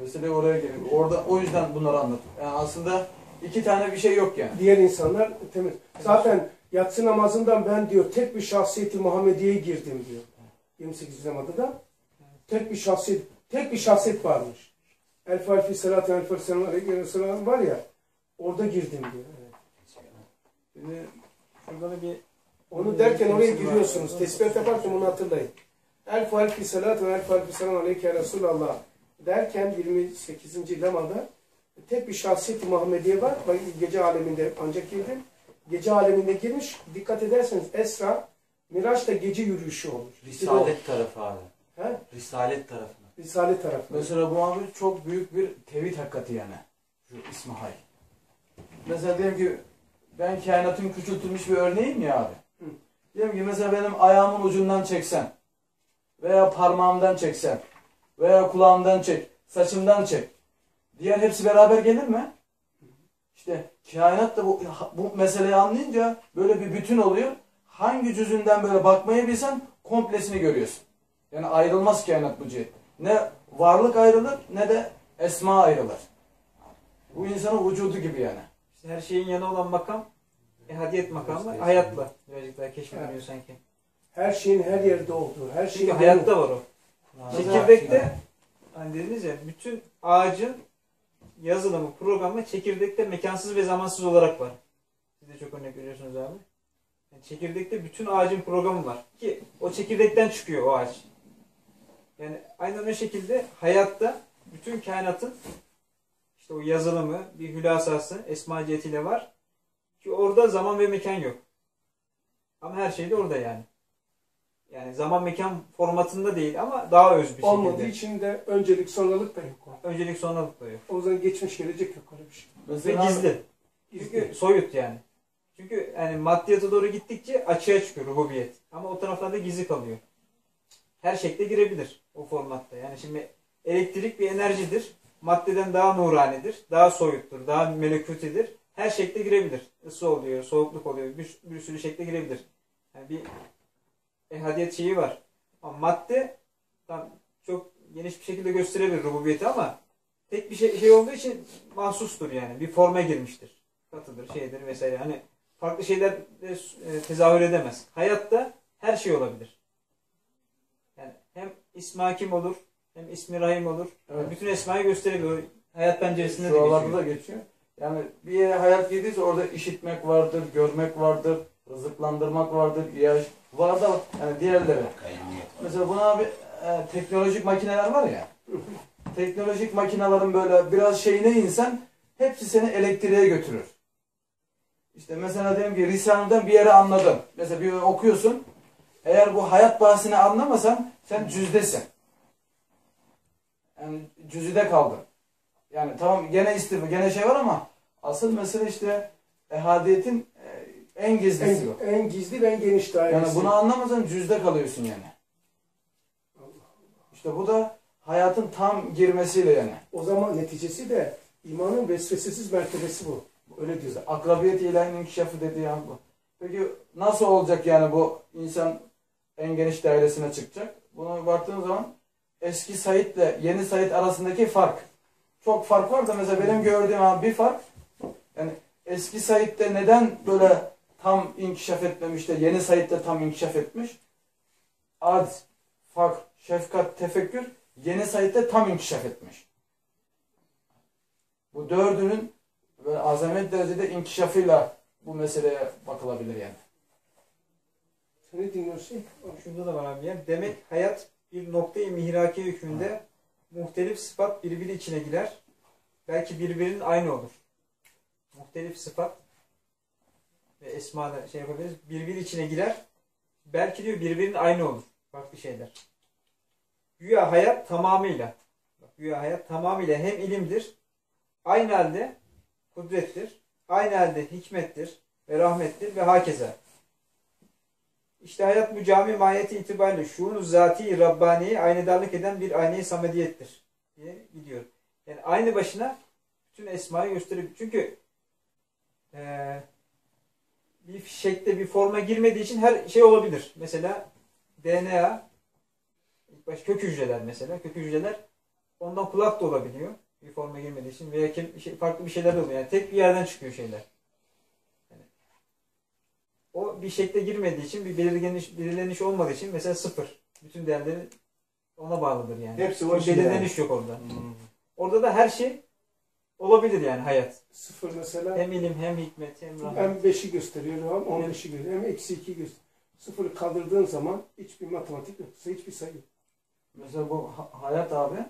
Speaker 4: Mesele oraya geliyor. Orada o yüzden bunları anlat. Yani aslında iki tane bir şey yok yani.
Speaker 2: Diğer insanlar temiz. Zaten yatsı namazından ben diyor tek bir şahsiyeti Muhammediye'ye girdim diyor. 28 namazda da tek bir şahsiyet tek bir şahsiyet varmış. El Fatiha Salatü El Fatiha var ya orada girdim diyor. Evet.
Speaker 1: Şimdi şurada da bir
Speaker 2: Onu derken oraya giriyorsunuz. Tesbih yaparken bunu hatırlayın. El Fatiha Salatü El Fatiha Salatü Aleyke Resulallah derken 28. lamada tek bir şahsiyet Muhammediye var. Gece aleminde ancak girdim. Gece aleminde girmiş. Dikkat ederseniz Esra Miraç da gece yürüyüşü olur.
Speaker 6: Risalet tarafı abi.
Speaker 2: He?
Speaker 6: Risalet tarafına.
Speaker 2: Risale tarafı.
Speaker 4: Mesela bu abi çok büyük bir tevhid hakikati yani. Şu İsmail. Mesela diyelim ki ben kainatın küçültülmüş bir örneğim ya abi.
Speaker 2: Hı.
Speaker 4: Diyelim ki mesela benim ayağımın ucundan çeksen veya parmağımdan çeksen veya kulağımdan çek, saçımdan çek. Diğer hepsi beraber gelir mi? İşte kainat da bu, bu meseleyi anlayınca böyle bir bütün oluyor. Hangi cüzünden böyle bakmayı bilsen komplesini görüyorsun. Yani ayrılmaz kainat bu cihet. Ne varlık ayrılır ne de esma ayrılır. Bu insanın vücudu gibi yani.
Speaker 1: işte her şeyin yanı olan makam ehadiyet makamı hayatla birazcık daha keşfediliyor sanki.
Speaker 2: Her şeyin her yerde olduğu, her şeyin
Speaker 1: Çünkü hayatta var o. Çekirdekte hani dediniz ya bütün ağacın yazılımı, programı çekirdekte mekansız ve zamansız olarak var. Siz de çok örnek veriyorsunuz abi. Yani çekirdekte bütün ağacın programı var. Ki o çekirdekten çıkıyor o ağaç. Yani aynen o şekilde hayatta bütün kainatın işte o yazılımı, bir hülasası, esma cihetiyle var. Ki orada zaman ve mekan yok. Ama her şey de orada yani. Yani zaman mekan formatında değil ama daha öz bir
Speaker 2: Olmadığı
Speaker 1: şekilde.
Speaker 2: için de öncelik sonralık da yok. orada.
Speaker 1: Öncelik sonralık da yok.
Speaker 2: O zaman geçmiş gelecek yok öyle bir şey.
Speaker 1: Ve
Speaker 4: Mesela
Speaker 1: gizli. Çünkü soyut yani. Çünkü yani maddiyata doğru gittikçe açığa çıkıyor rububiyet. Ama o taraflarda gizli kalıyor. Her şekle girebilir o formatta. Yani şimdi elektrik bir enerjidir. Maddeden daha nuranidir. Daha soyuttur. Daha melekutidir. Her şekle girebilir. Isı oluyor, soğukluk oluyor. Bir, bir sürü şekle girebilir. Yani bir ehadiyet şeyi var. Ama madde tam çok geniş bir şekilde gösterebilir rububiyeti ama tek bir şey, şey olduğu için mahsustur yani. Bir forma girmiştir. Katıdır, şeydir vesaire. Hani farklı şeyler de e, tezahür edemez. Hayatta her şey olabilir. Yani hem ismi hakim olur, hem ismi rahim olur.
Speaker 4: Evet.
Speaker 1: Bütün esmayı gösterebilir. Hayat penceresinde de
Speaker 4: Şuralarda
Speaker 1: geçiyor.
Speaker 4: da geçiyor. Yani bir yere hayat girdiyse orada işitmek vardır, görmek vardır, rızıklandırmak vardır, yaş var da yani diğerleri. Mesela buna bir e, teknolojik makineler var ya. teknolojik makinelerin böyle biraz şeyine insen hepsi seni elektriğe götürür. İşte mesela diyelim ki Risale'den bir yere anladın. Mesela bir okuyorsun. Eğer bu hayat bahsini anlamasan sen cüzdesin. Yani cüzide kaldın. Yani tamam gene istifa, gene şey var ama asıl mesele işte ehadiyetin en gizlisi bu.
Speaker 2: En, en gizli ve en geniş dairesi.
Speaker 4: Yani bunu anlamasan cüzde kalıyorsun yani. İşte bu da hayatın tam girmesiyle yani.
Speaker 2: O zaman neticesi de imanın vesvesesiz mertebesi bu. Öyle diyorlar.
Speaker 4: Akrabiyet ilahinin inkişafı dediği an bu. Peki nasıl olacak yani bu insan en geniş dairesine çıkacak? Buna baktığın zaman eski Said'le yeni Said arasındaki fark. Çok fark var da mesela benim gördüğüm bir fark. Yani eski Said'de neden böyle tam inkişaf etmemiş de yeni Said'de tam inkişaf etmiş? Ad, fark, şefkat, tefekkür yeni Said'de tam inkişaf etmiş. Bu dördünün ve azamet derecede inkişafıyla bu meseleye bakılabilir yani.
Speaker 2: Sen ne dinliyorsun?
Speaker 1: Şunda da var abi ya. Demek hayat bir noktayı mihraki hükmünde muhtelif sıfat birbiri içine girer. Belki birbirinin aynı olur. Muhtelif sıfat ve esma da şey yapabiliriz. Birbiri içine girer. Belki diyor birbirinin aynı olur. Farklı şeyler. Güya hayat tamamıyla bak, güya hayat tamamıyla hem ilimdir, aynı halde kudrettir, aynı halde hikmettir ve rahmettir ve hakeza. İşte hayat bu cami mahiyeti itibariyle şuunu zati Rabbani'yi aynedarlık eden bir ayne-i samediyettir diye gidiyor. Yani aynı başına bütün esmayı gösteriyor. Çünkü eee, bir şekle bir forma girmediği için her şey olabilir. Mesela DNA baş kök hücreler mesela. Kök hücreler ondan kulak da olabiliyor. Bir forma girmediği için veya kim, şey, farklı bir şeyler de oluyor. Yani tek bir yerden çıkıyor şeyler. Yani o bir şekle girmediği için bir belirleniş, belirleniş olmadığı için mesela sıfır. Bütün değerleri ona bağlıdır yani.
Speaker 5: Hepsi o
Speaker 1: belirleniş yok orada. Orada da her şey olabilir yani hayat.
Speaker 2: Sıfır mesela
Speaker 1: Hem ilim hem hikmet hem rahmet.
Speaker 2: hem 5'i gösteriyor hem 15'i gösteriyor hem eksi 2'yi gösteriyor. Sıfırı kaldırdığın zaman hiçbir matematik yok. Hiçbir sayı yok.
Speaker 4: Mesela bu ha- hayat abi,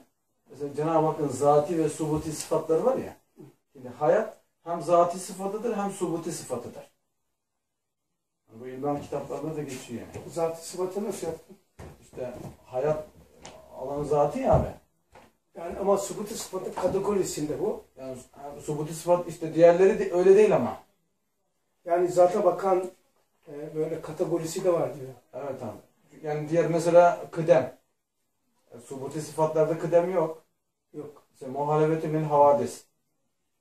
Speaker 4: mesela Cenab-ı Hakk'ın zati ve subuti sıfatları var ya. Şimdi hayat hem zati sıfatıdır hem subuti sıfatıdır. Bu İlban kitaplarında da geçiyor yani.
Speaker 2: Zat sıfatı nasıl yaptın?
Speaker 4: İşte hayat alanı zatı ya abi.
Speaker 2: Yani ama subutu sıfatı kategorisinde bu.
Speaker 4: Yani su- subuti sıfat işte diğerleri de öyle değil ama.
Speaker 2: Yani zata bakan e, böyle kategorisi de var diyor.
Speaker 4: Evet abi. Yani diğer mesela kıdem. E, Subuti sıfatlarda kıdem yok.
Speaker 2: Yok.
Speaker 4: İşte muhalefeti min havadis.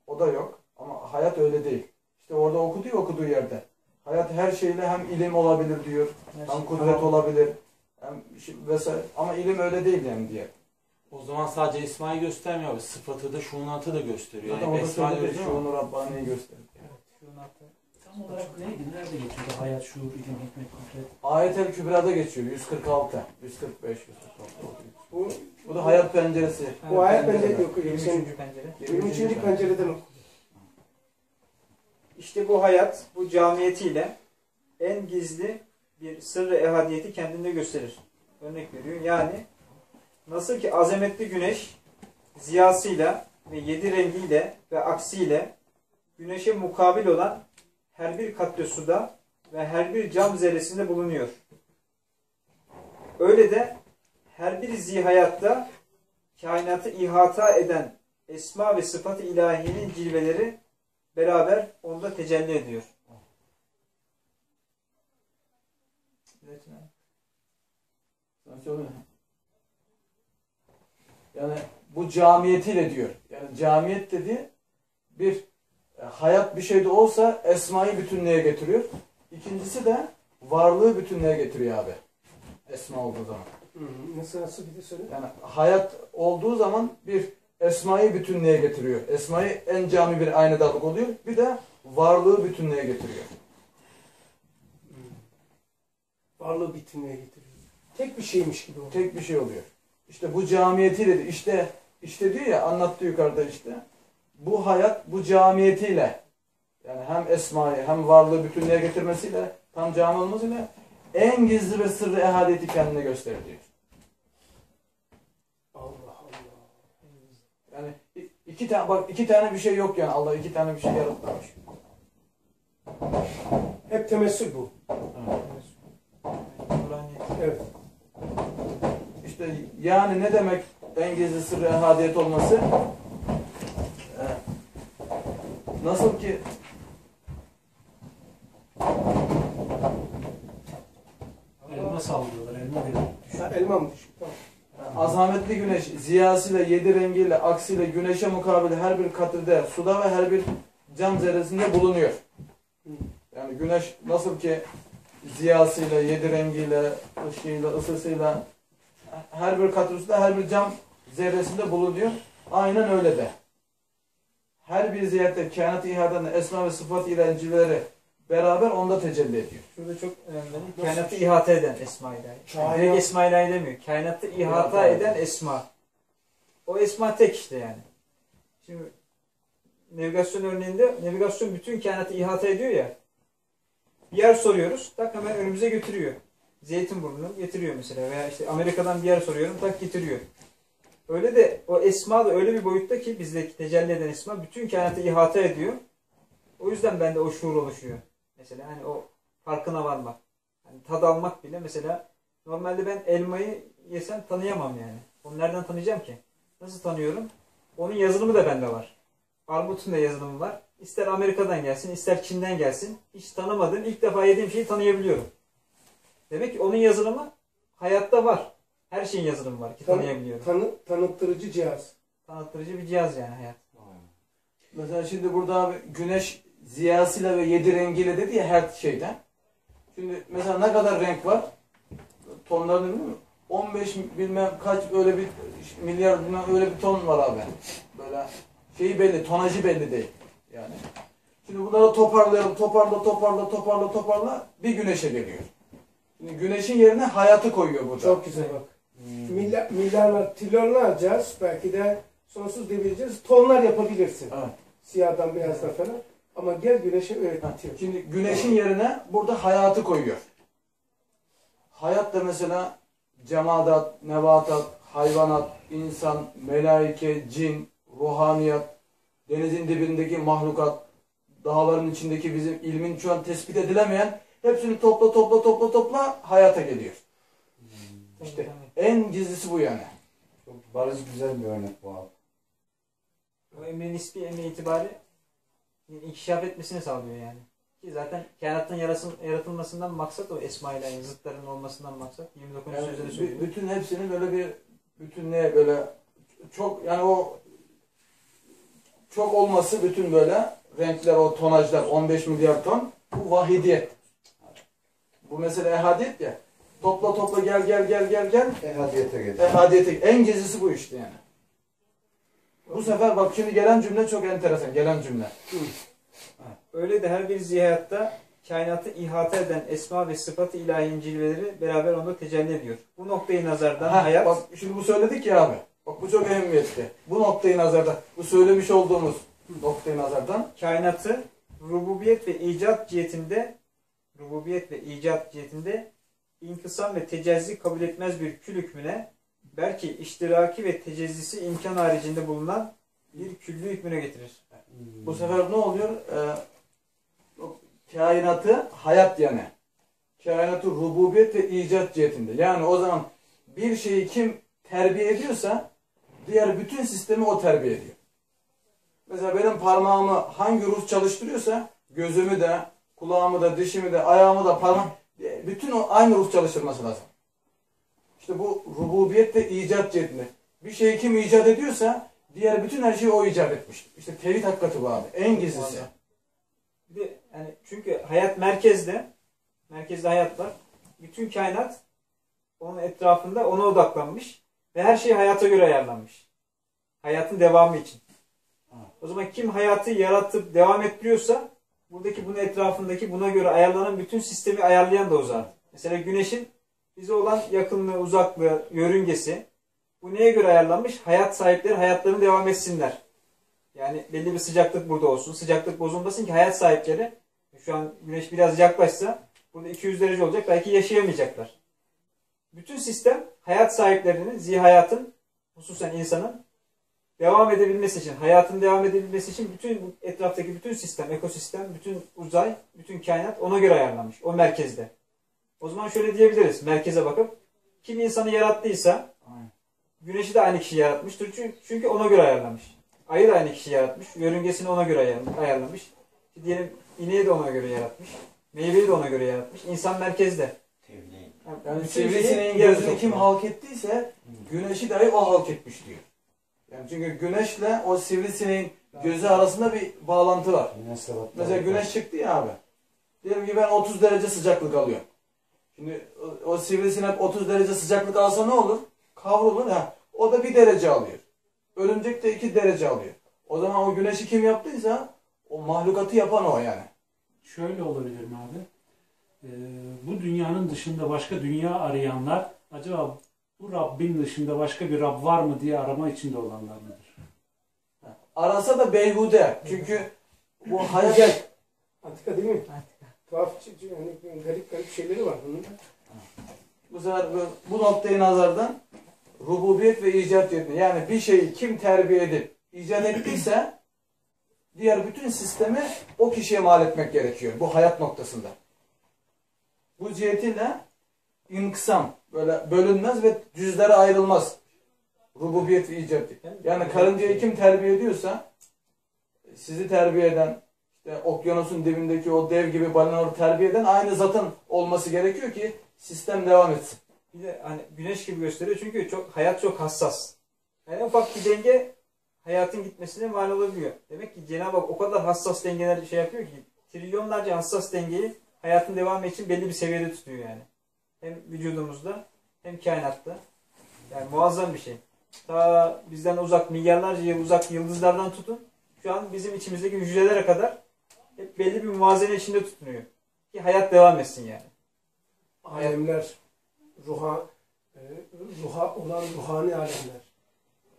Speaker 4: O da yok. Ama hayat öyle değil. İşte orada okuduğu okuduğu yerde. Hayat her şeyle hem ilim olabilir diyor.
Speaker 1: Her
Speaker 4: Hem
Speaker 1: şey
Speaker 4: kudret
Speaker 1: tamam.
Speaker 4: olabilir. Hem vesaire. Ama ilim öyle değil yani diye.
Speaker 6: O zaman sadece İsmail göstermiyor abi. Sıfatı da şunatı da gösteriyor. Yani Esma değil mi?
Speaker 4: Şunu Rabbani'yi gösterir.
Speaker 1: Şunun altı.
Speaker 7: Tam olarak neydi? Nerede geçiyordu? Hayat, şuur, ilim, hikmet, kudret.
Speaker 4: Ayet-el Kübra'da geçiyor. 146, 145, 146.
Speaker 2: Bu,
Speaker 4: Bu da hayat penceresi.
Speaker 2: bu ayet
Speaker 1: pencere.
Speaker 2: bence yok.
Speaker 1: 23.
Speaker 2: Sen
Speaker 1: pencere.
Speaker 2: 23. pencereden oku.
Speaker 1: İşte bu hayat, bu camiyetiyle en gizli bir sırrı ehadiyeti kendinde gösterir. Örnek veriyor. Yani nasıl ki azametli güneş ziyasıyla ve yedi rengiyle ve aksiyle güneşe mukabil olan her bir katle suda ve her bir cam zerresinde bulunuyor. Öyle de her bir zihayatta kainatı ihata eden esma ve sıfat-ı ilahiyenin cilveleri beraber onda tecelli ediyor.
Speaker 4: Söyleyeyim. Yani bu camiyetiyle diyor. Yani camiyet dedi bir e, hayat bir şeyde olsa esmayı bütünlüğe getiriyor. İkincisi de varlığı bütünlüğe getiriyor abi. Esma olduğu zaman.
Speaker 2: Nasıl nasıl bir de söyle.
Speaker 4: Yani hayat olduğu zaman bir esmayı bütünlüğe getiriyor. Esmayı en cami bir aynedarlık oluyor. Bir de varlığı bütünlüğe getiriyor.
Speaker 2: Varlığı bitimine getiriyor. Tek bir şeymiş gibi oluyor.
Speaker 4: Tek bir şey oluyor. İşte bu camiyetiyle işte işte diyor ya anlattı yukarıda işte. Bu hayat bu camiyetiyle yani hem esmayı hem varlığı bütünlüğe getirmesiyle tam cami olmasıyla en gizli ve sırrı ehadiyeti kendine gösterir diyor.
Speaker 2: Allah Allah.
Speaker 4: Yani iki tane bak iki tane bir şey yok yani Allah iki tane bir şey yaratmamış.
Speaker 2: Hep temessül bu.
Speaker 1: Nuraniyet.
Speaker 2: Evet.
Speaker 4: İşte yani ne demek en gizli sırrı ehadiyet olması? Ee, Nasıl ki
Speaker 7: Elma sallıyorlar. Elma.
Speaker 2: Ha, elma mı düşük?
Speaker 4: Azametli güneş ziyasıyla, yedi rengiyle, aksiyle güneşe mukabil her bir katrede, suda ve her bir cam zerresinde bulunuyor. Yani güneş nasıl ki ziyasıyla, yedi rengiyle, ışığıyla, ısısıyla her bir katrede, her bir cam zerresinde bulunuyor. Aynen öyle de. Her bir ziyette kainat-ı ihadenin esma ve sıfat ile cilveleri beraber onda tecelli ediyor.
Speaker 1: Şurada çok önemli. Kainatı ihata eden esma ilahi. Direkt esma ilahi demiyor. Kainatı ihata
Speaker 4: İhata
Speaker 1: eden esma. O esma tek işte yani. Şimdi navigasyon örneğinde navigasyon bütün kainatı ihata ediyor ya. Bir yer soruyoruz. Tak hemen önümüze götürüyor. Zeytinburnu'nu getiriyor mesela. Veya işte Amerika'dan bir yer soruyorum. Tak getiriyor. Öyle de o esma da öyle bir boyutta ki bizdeki tecelli eden esma bütün kainatı ihata ediyor. O yüzden bende o şuur oluşuyor. Mesela hani o farkına varmak. Hani tad almak bile mesela normalde ben elmayı yesem tanıyamam yani. Onu nereden tanıyacağım ki? Nasıl tanıyorum? Onun yazılımı da bende var. Armut'un da yazılımı var. İster Amerika'dan gelsin, ister Çin'den gelsin. Hiç tanımadığım, ilk defa yediğim şeyi tanıyabiliyorum. Demek ki onun yazılımı hayatta var. Her şeyin yazılımı var ki
Speaker 2: Tanı-
Speaker 1: tanıyabiliyorum.
Speaker 2: Tanı, tanıttırıcı cihaz.
Speaker 1: Tanıttırıcı bir cihaz yani hayat.
Speaker 4: Mesela şimdi burada abi güneş ziyasıyla ve yedi rengiyle dedi ya her şeyden. Şimdi mesela ne kadar renk var? Tonlarını bilmiyor musun? 15 bilmem kaç öyle bir milyar bilmem öyle bir ton var abi. Böyle şeyi belli, tonajı belli değil. Yani. Şimdi bunları toparlayalım, toparla, toparla, toparla, toparla bir güneşe geliyor. Güneşin yerine hayatı koyuyor burada.
Speaker 2: Çok güzel bak. Milyar, milyarlar, trilyonlarca belki de sonsuz diyebileceğiz. Tonlar yapabilirsin.
Speaker 4: Evet.
Speaker 2: Siyahdan beyazdan falan. Ama gel güneşe bitiyor.
Speaker 4: Şimdi güneşin yerine burada hayatı koyuyor. Hayat da mesela cemadat, nebatat, hayvanat, insan, melaike, cin, ruhaniyat, denizin dibindeki mahlukat, dağların içindeki bizim ilmin şu an tespit edilemeyen hepsini topla topla topla topla hayata geliyor. İşte en gizlisi bu yani.
Speaker 5: Çok bariz güzel bir örnek bu abi.
Speaker 1: O emrin nispi emri itibari inkişaf etmesini sağlıyor yani. Ki zaten kainatın yarasın, yaratılmasından maksat o esma ile zıtların olmasından maksat. 29.
Speaker 4: Yani
Speaker 1: söylüyor.
Speaker 4: bütün hepsinin böyle bir bütünlüğe böyle çok yani o çok olması bütün böyle renkler o tonajlar 15 milyar ton bu vahidiyet. Bu mesele ehadiyet ya. Topla topla gel gel gel gel gel.
Speaker 5: Ehadiyete geliyor.
Speaker 4: Ehadiyete en gizlisi bu işte yani. Bu sefer bak şimdi gelen cümle çok enteresan. Gelen cümle.
Speaker 1: Öyle de her bir ziyatta kainatı ihata eden esma ve sıfatı ilahi cilveleri beraber onda tecelli ediyor. Bu noktayı nazardan
Speaker 4: Ha,
Speaker 1: hayat
Speaker 4: Bak şimdi bu söyledik ya abi. Bak bu çok ehemmiyetli. Bu noktayı nazardan, bu söylemiş olduğumuz noktayı nazardan
Speaker 1: kainatı rububiyet ve icat cihetinde rububiyet ve icat cihetinde inkısam ve tecezzi kabul etmez bir kül hükmüne belki iştiraki ve tecezzisi imkan haricinde bulunan bir küllü hükmüne getirir.
Speaker 4: Bu sefer ne oluyor? Ee, kainatı hayat yani. Kainatı rububiyet ve icat cihetinde. Yani o zaman bir şeyi kim terbiye ediyorsa diğer bütün sistemi o terbiye ediyor. Mesela benim parmağımı hangi ruh çalıştırıyorsa gözümü de, kulağımı da, dişimi de, ayağımı da, parmak bütün o aynı ruh çalıştırması lazım. İşte bu rububiyet ve icat cihetinde. Bir şeyi kim icat ediyorsa diğer bütün her şeyi o icat etmiştir. İşte tevhid hakikati bu abi. En gizlisi.
Speaker 1: Bir de yani çünkü hayat merkezde, merkezde hayat var. Bütün kainat onun etrafında ona odaklanmış ve her şey hayata göre ayarlanmış. Hayatın devamı için. O zaman kim hayatı yaratıp devam ettiriyorsa buradaki bunun etrafındaki buna göre ayarlanan bütün sistemi ayarlayan da o. Mesela güneşin bize olan yakınlığı, uzaklığı, yörüngesi bu neye göre ayarlanmış? Hayat sahipleri hayatlarını devam etsinler. Yani belli bir sıcaklık burada olsun. Sıcaklık bozulmasın ki hayat sahipleri şu an güneş biraz yaklaşsa burada 200 derece olacak. Belki yaşayamayacaklar. Bütün sistem hayat sahiplerinin, zihayatın, hususen insanın devam edebilmesi için, hayatın devam edebilmesi için bütün etraftaki bütün sistem, ekosistem, bütün uzay, bütün kainat ona göre ayarlanmış. O merkezde. O zaman şöyle diyebiliriz merkeze bakıp kim insanı yarattıysa güneşi de aynı kişi yaratmıştır. Çünkü, çünkü ona göre ayarlamış. Ayı da aynı kişi yaratmış. Yörüngesini ona göre ayar- ayarlamış. Diyelim ineği de ona göre yaratmış. Meyveyi de ona göre yaratmış. İnsan merkezde.
Speaker 3: Tevhid.
Speaker 4: Yani sivrisineğin
Speaker 1: yarı
Speaker 4: gözünü kim halk ettiyse güneşi dahi o halk etmiş diyor. Yani çünkü güneşle o sivrisineğin gözü arasında bir bağlantı var. Mesela güneş çıktı ya abi. Diyelim ki ben 30 derece sıcaklık alıyorum. Şimdi o, o sivrisinek 30 derece sıcaklık alsa ne olur? Kavrulur ha. O da bir derece alıyor. Örümcek de 2 derece alıyor. O zaman o güneşi kim yaptıysa o mahlukatı yapan o yani.
Speaker 7: Şöyle olabilir mi abi? Ee, bu dünyanın dışında başka dünya arayanlar acaba bu Rabbin dışında başka bir Rab var mı diye arama içinde olanlar mıdır?
Speaker 4: Arasa da beyhude. Çünkü bu hayat
Speaker 2: Antika değil mi? Tuhaf, yani garip garip şeyleri var bunun.
Speaker 4: bu sefer bu, bu noktayı nazardan rububiyet ve icat cihetine yani bir şeyi kim terbiye edip icat ettiyse diğer bütün sistemi o kişiye mal etmek gerekiyor bu hayat noktasında. Bu cihetiyle inkısam böyle bölünmez ve cüzlere ayrılmaz. Rububiyet ve icat. Yani karıncayı kim terbiye ediyorsa sizi terbiye eden işte okyanusun dibindeki o dev gibi balinaları terbiye eden aynı zatın olması gerekiyor ki sistem devam etsin.
Speaker 1: Bir de hani güneş gibi gösteriyor çünkü çok hayat çok hassas. Yani en ufak bir denge hayatın gitmesine mal olabiliyor. Demek ki Cenab-ı Hak o kadar hassas dengeler şey yapıyor ki trilyonlarca hassas dengeyi hayatın devamı için belli bir seviyede tutuyor yani. Hem vücudumuzda hem kainatta. Yani muazzam bir şey. Ta bizden uzak milyarlarca yıl uzak yıldızlardan tutun. Şu an bizim içimizdeki hücrelere kadar hep belli bir muvazene içinde tutunuyor. Ki hayat devam etsin yani.
Speaker 2: Alemler, ruha, e, ruha olan ruhani alemler.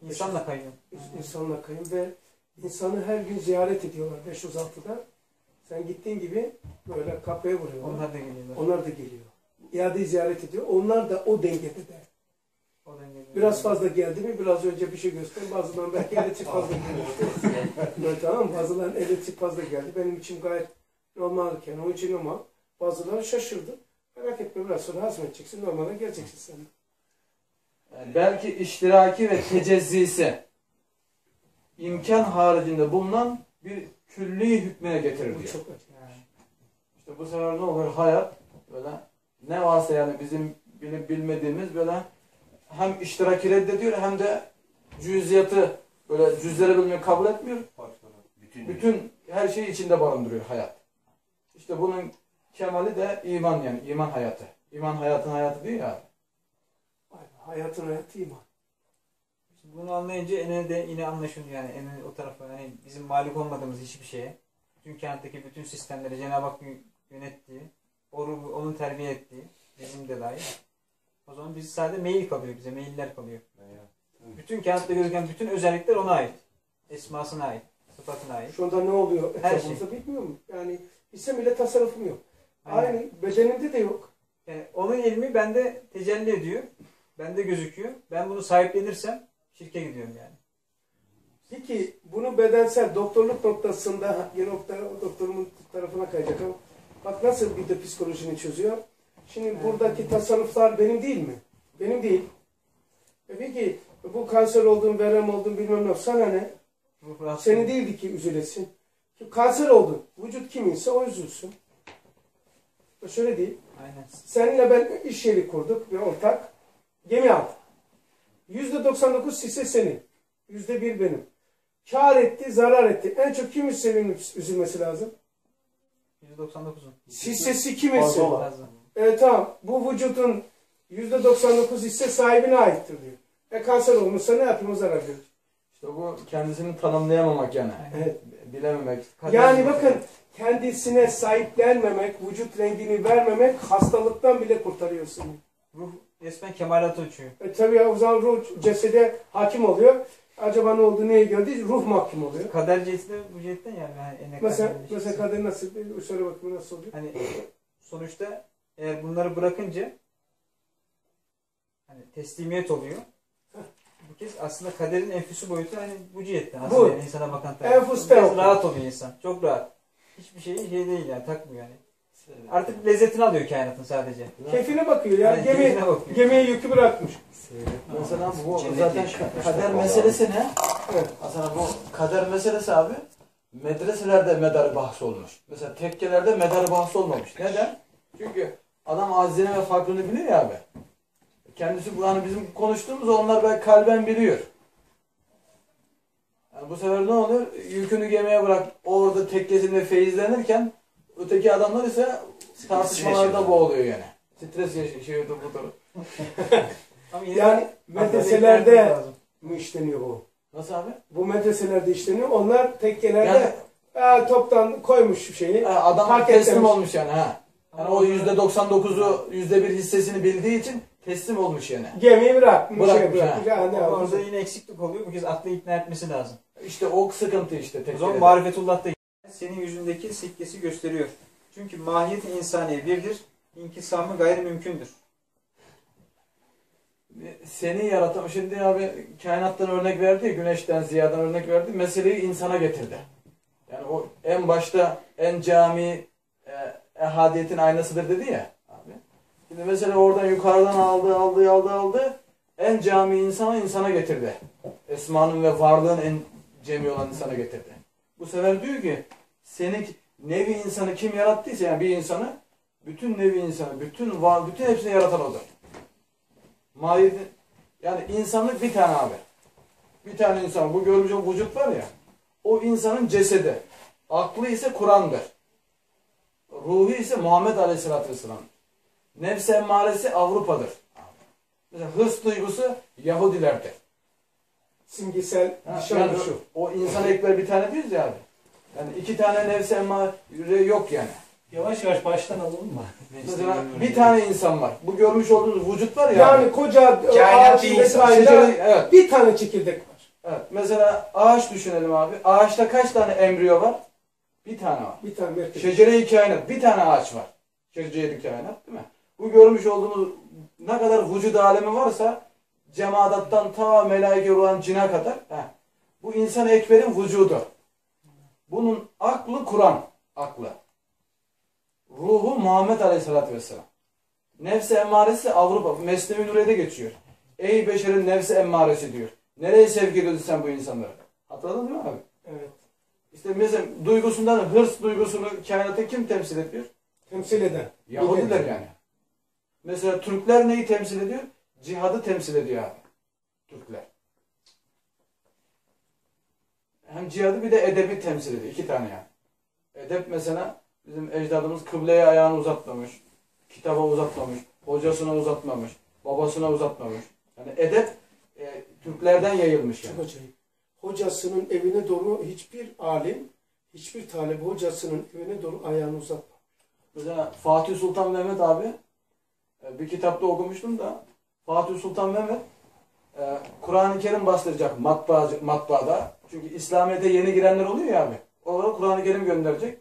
Speaker 1: İnsanla kayıyor.
Speaker 2: insanla kayın ve insanı her gün ziyaret ediyorlar 506'da. Sen gittiğin gibi böyle kapıya vuruyorlar.
Speaker 1: Onlar da geliyorlar.
Speaker 2: Onlar da geliyor. İadeyi ziyaret ediyor. Onlar da o dengede de.
Speaker 1: Oradan geliyorlar.
Speaker 2: Biraz fazla geldi mi biraz önce bir şey göster. Bazılarının belki elektrik fazla gelmişti. evet, tamam mı? Bazılarının elektrik fazla geldi. Benim için gayet normalken onun için ama bazıları şaşırdı. Merak etme biraz sonra hazmedeceksin. Normale geleceksin sen.
Speaker 4: Yani belki iştiraki ve tecezzisi imkan haricinde bulunan bir külli hükmüne getirir
Speaker 2: Bu
Speaker 4: diyor.
Speaker 2: çok acı.
Speaker 4: İşte bu sefer ne olur? Hayat böyle ne varsa yani bizim bilip bilmediğimiz böyle hem iştiraki reddediyor hem de cüziyatı böyle cüzleri bilmeyi kabul etmiyor.
Speaker 3: Bütün,
Speaker 4: Bütün her şeyi içinde barındırıyor hayat. İşte bunun kemali de iman yani iman hayatı. İman hayatın hayatı değil ya.
Speaker 2: Hayatın hayatı iman.
Speaker 1: Şimdi bunu anlayınca ene de yine anlaşılıyor yani ene o tarafa yani bizim malik olmadığımız hiçbir şeye bütün kentteki bütün sistemleri Cenab-ı Hak yö- yönettiği, onu, onun terbiye ettiği, bizim de dahil. O zaman biz sadece meyil kalıyor bize, meyiller kalıyor. Bütün kainatta gözüken bütün özellikler ona ait. Esmasına ait, sıfatına ait.
Speaker 2: Şu anda ne oluyor
Speaker 1: Her
Speaker 2: etrafımızda bilmiyorum. Yani bilsem bile tasarrufum yok.
Speaker 1: Aynen.
Speaker 2: Aynı bedeninde de yok.
Speaker 1: Yani onun ilmi bende tecelli ediyor. Bende gözüküyor. Ben bunu sahiplenirsem şirke gidiyorum yani.
Speaker 2: Peki bunu bedensel doktorluk noktasında yine nokta doktorumun tarafına kayacak ama bak nasıl bir de psikolojini çözüyor. Şimdi buradaki tasarruflar benim değil mi? Benim değil. E peki bu kanser oldun, verem oldun bilmem ne sana ne? Seni değildi ki üzülesin. Kanser oldun. Vücut kiminse o üzülsün. E Şöyle değil.
Speaker 1: Aynen.
Speaker 2: Seninle ben iş yeri kurduk ve ortak. Gemi aldık. Yüzde 99 hisse senin. Yüzde bir benim. Kar etti, zarar etti. En çok kimin sevinip üzülmesi lazım?
Speaker 1: %99'un.
Speaker 2: Hissesi
Speaker 7: olan.
Speaker 1: Fazla.
Speaker 2: Evet tamam. Bu vücudun yüzde 99 hisse sahibine aittir diyor. E kanser olmuşsa ne yapayım o zarar verir.
Speaker 4: İşte bu kendisini tanımlayamamak yani.
Speaker 2: Evet.
Speaker 4: Bilememek.
Speaker 2: Yani bakın kendisine sahiplenmemek, vücut rengini vermemek hastalıktan bile kurtarıyor seni.
Speaker 1: Ruh resmen kemalata uçuyor.
Speaker 2: E tabi ya o zaman ruh cesede hakim oluyor. Acaba ne oldu, neye geldi? Ruh mahkum oluyor.
Speaker 1: Kader ciheti de bu cihetten yani. yani ne
Speaker 2: Mesela,
Speaker 1: kadar
Speaker 2: mesela kader nasıl? Söyle bakayım nasıl oluyor?
Speaker 1: Hani sonuçta eğer bunları bırakınca hani teslimiyet oluyor. Bu kez aslında kaderin enfüsü boyutu hani bu cihetten aslında
Speaker 2: Bu.
Speaker 1: yani insana bakan taraf.
Speaker 2: Enfüste
Speaker 1: Biraz
Speaker 2: yok.
Speaker 1: rahat oluyor insan. Çok rahat. Hiçbir şeyi şey değil yani takmıyor yani. Artık lezzetini alıyor kainatın sadece.
Speaker 2: Keyfine bakıyor ya.
Speaker 1: Yani
Speaker 2: Gemi, gemiye yükü bırakmış.
Speaker 4: Mesela bu
Speaker 3: Cennet
Speaker 4: zaten kader
Speaker 3: vallahi.
Speaker 4: meselesi ne?
Speaker 2: Evet.
Speaker 4: Aslında bu kader meselesi abi medreselerde medar bahsi olmuş. Mesela tekkelerde medar bahsi olmamış. Neden? Çünkü adam azine ve farkını biliyor ya abi. Kendisi bu hani bizim konuştuğumuz onlar belki kalben biliyor. Yani bu sefer ne oluyor? Yükünü gemiye bırak orada tekkesinde feyizlenirken öteki adamlar ise tartışmalarda
Speaker 3: yaşıyor.
Speaker 4: boğuluyor yani. Stres budur.
Speaker 1: Ama yine
Speaker 2: Yani
Speaker 1: de-
Speaker 2: medreselerde mi işleniyor bu?
Speaker 4: Nasıl abi?
Speaker 2: Bu medreselerde işleniyor. Onlar tekkelerde
Speaker 4: Yani
Speaker 2: "Aa, toptan koymuş şeyi.
Speaker 4: Ha, adam teslim
Speaker 2: etmemiş.
Speaker 4: olmuş yani ha. Yani o yüzde 99'u yüzde bir hissesini bildiği için teslim olmuş yani.
Speaker 2: Gemiyi bırakmış.
Speaker 4: Bırakmış,
Speaker 2: şey bırakmış.
Speaker 1: Ama
Speaker 2: yapacak?
Speaker 1: orada yine eksiklik oluyor. Bu kez aklı ikna etmesi lazım.
Speaker 4: İşte o sıkıntı işte
Speaker 1: O zaman marifetullah da senin yüzündeki sikkesi gösteriyor. Çünkü mahiyet insaniye birdir. İnkisamı gayri mümkündür.
Speaker 4: Seni yaratan, şimdi abi kainattan örnek verdi ya, güneşten, ziyadan örnek verdi. Meseleyi insana getirdi. Yani o en başta en cami e, ehadiyetin aynasıdır dedi ya abi. Şimdi mesela oradan yukarıdan aldı, aldı, aldı, aldı. En cami insana insana getirdi. Esmanın ve varlığın en cemi olan insana getirdi. Bu sefer diyor ki seni nevi insanı kim yarattıysa yani bir insanı bütün nevi insanı, bütün var, bütün hepsini yaratan odur. Mahiyeti, yani insanlık bir tane abi. Bir tane insan. Bu olduğun vücut var ya. O insanın cesedi. Aklı ise Kur'an'dır. Ruhu ise Muhammed Aleyhisselatü Vesselam. Nefs emmaresi Avrupa'dır. Mesela hırs duygusu Yahudilerdir.
Speaker 2: Simgesel
Speaker 4: Ha,
Speaker 2: nişan
Speaker 4: yani
Speaker 2: şu.
Speaker 4: o insan ekber bir tane diyoruz ya abi. Yani iki tane nefs emmare yok yani.
Speaker 7: Yavaş yavaş baştan alalım mı?
Speaker 4: Mesela bir tane insan var. Bu görmüş olduğunuz vücut var ya.
Speaker 2: Yani koca
Speaker 1: Kainat
Speaker 2: ağacın
Speaker 1: bir insan,
Speaker 2: detayında
Speaker 4: Şecere- evet.
Speaker 2: bir tane çekirdek var.
Speaker 4: Evet. Mesela ağaç düşünelim abi. Ağaçta kaç tane embriyo var? Bir tane var.
Speaker 2: Bir tane merkez.
Speaker 4: Şecere-i kainat. Bir tane ağaç var. Şecere-i kainat değil mi? Bu görmüş olduğumuz ne kadar vücut alemi varsa cemadattan ta melaike olan cina kadar heh, bu insan ekberin vücudu. Bunun aklı Kur'an. Aklı. Ruhu Muhammed Aleyhisselatü Vesselam. Nefsi emmaresi Avrupa. Mesnevi Nuriye'de geçiyor. Ey beşerin nefsi emmaresi diyor. Nereye sevk ediyorsun sen bu insanları? Hatırladın değil mi abi?
Speaker 2: Evet.
Speaker 4: İşte mesela duygusundan hırs duygusunu kainata kim temsil ediyor?
Speaker 2: Temsil eden.
Speaker 4: Yahudiler yani. Mesela Türkler neyi temsil ediyor? Cihadı temsil ediyor abi. Türkler. Hem cihadı bir de edebi temsil ediyor. İki tane yani. Edep mesela bizim ecdadımız kıbleye ayağını uzatmamış. Kitaba uzatmamış. Hocasına uzatmamış. Babasına uzatmamış. Yani edep e, Türklerden yayılmış yani.
Speaker 2: Çok acayip. Hocasının evine doğru hiçbir alim, hiçbir talebe hocasının evine doğru ayağını uzatma.
Speaker 4: Mesela Fatih Sultan Mehmet abi e, bir kitapta okumuştum da Fatih Sultan Mehmet e, Kur'an-ı Kerim bastıracak matbaacı, matbaada. Çünkü İslamiyet'e yeni girenler oluyor ya abi. Oralara Kur'an-ı Kerim gönderecek.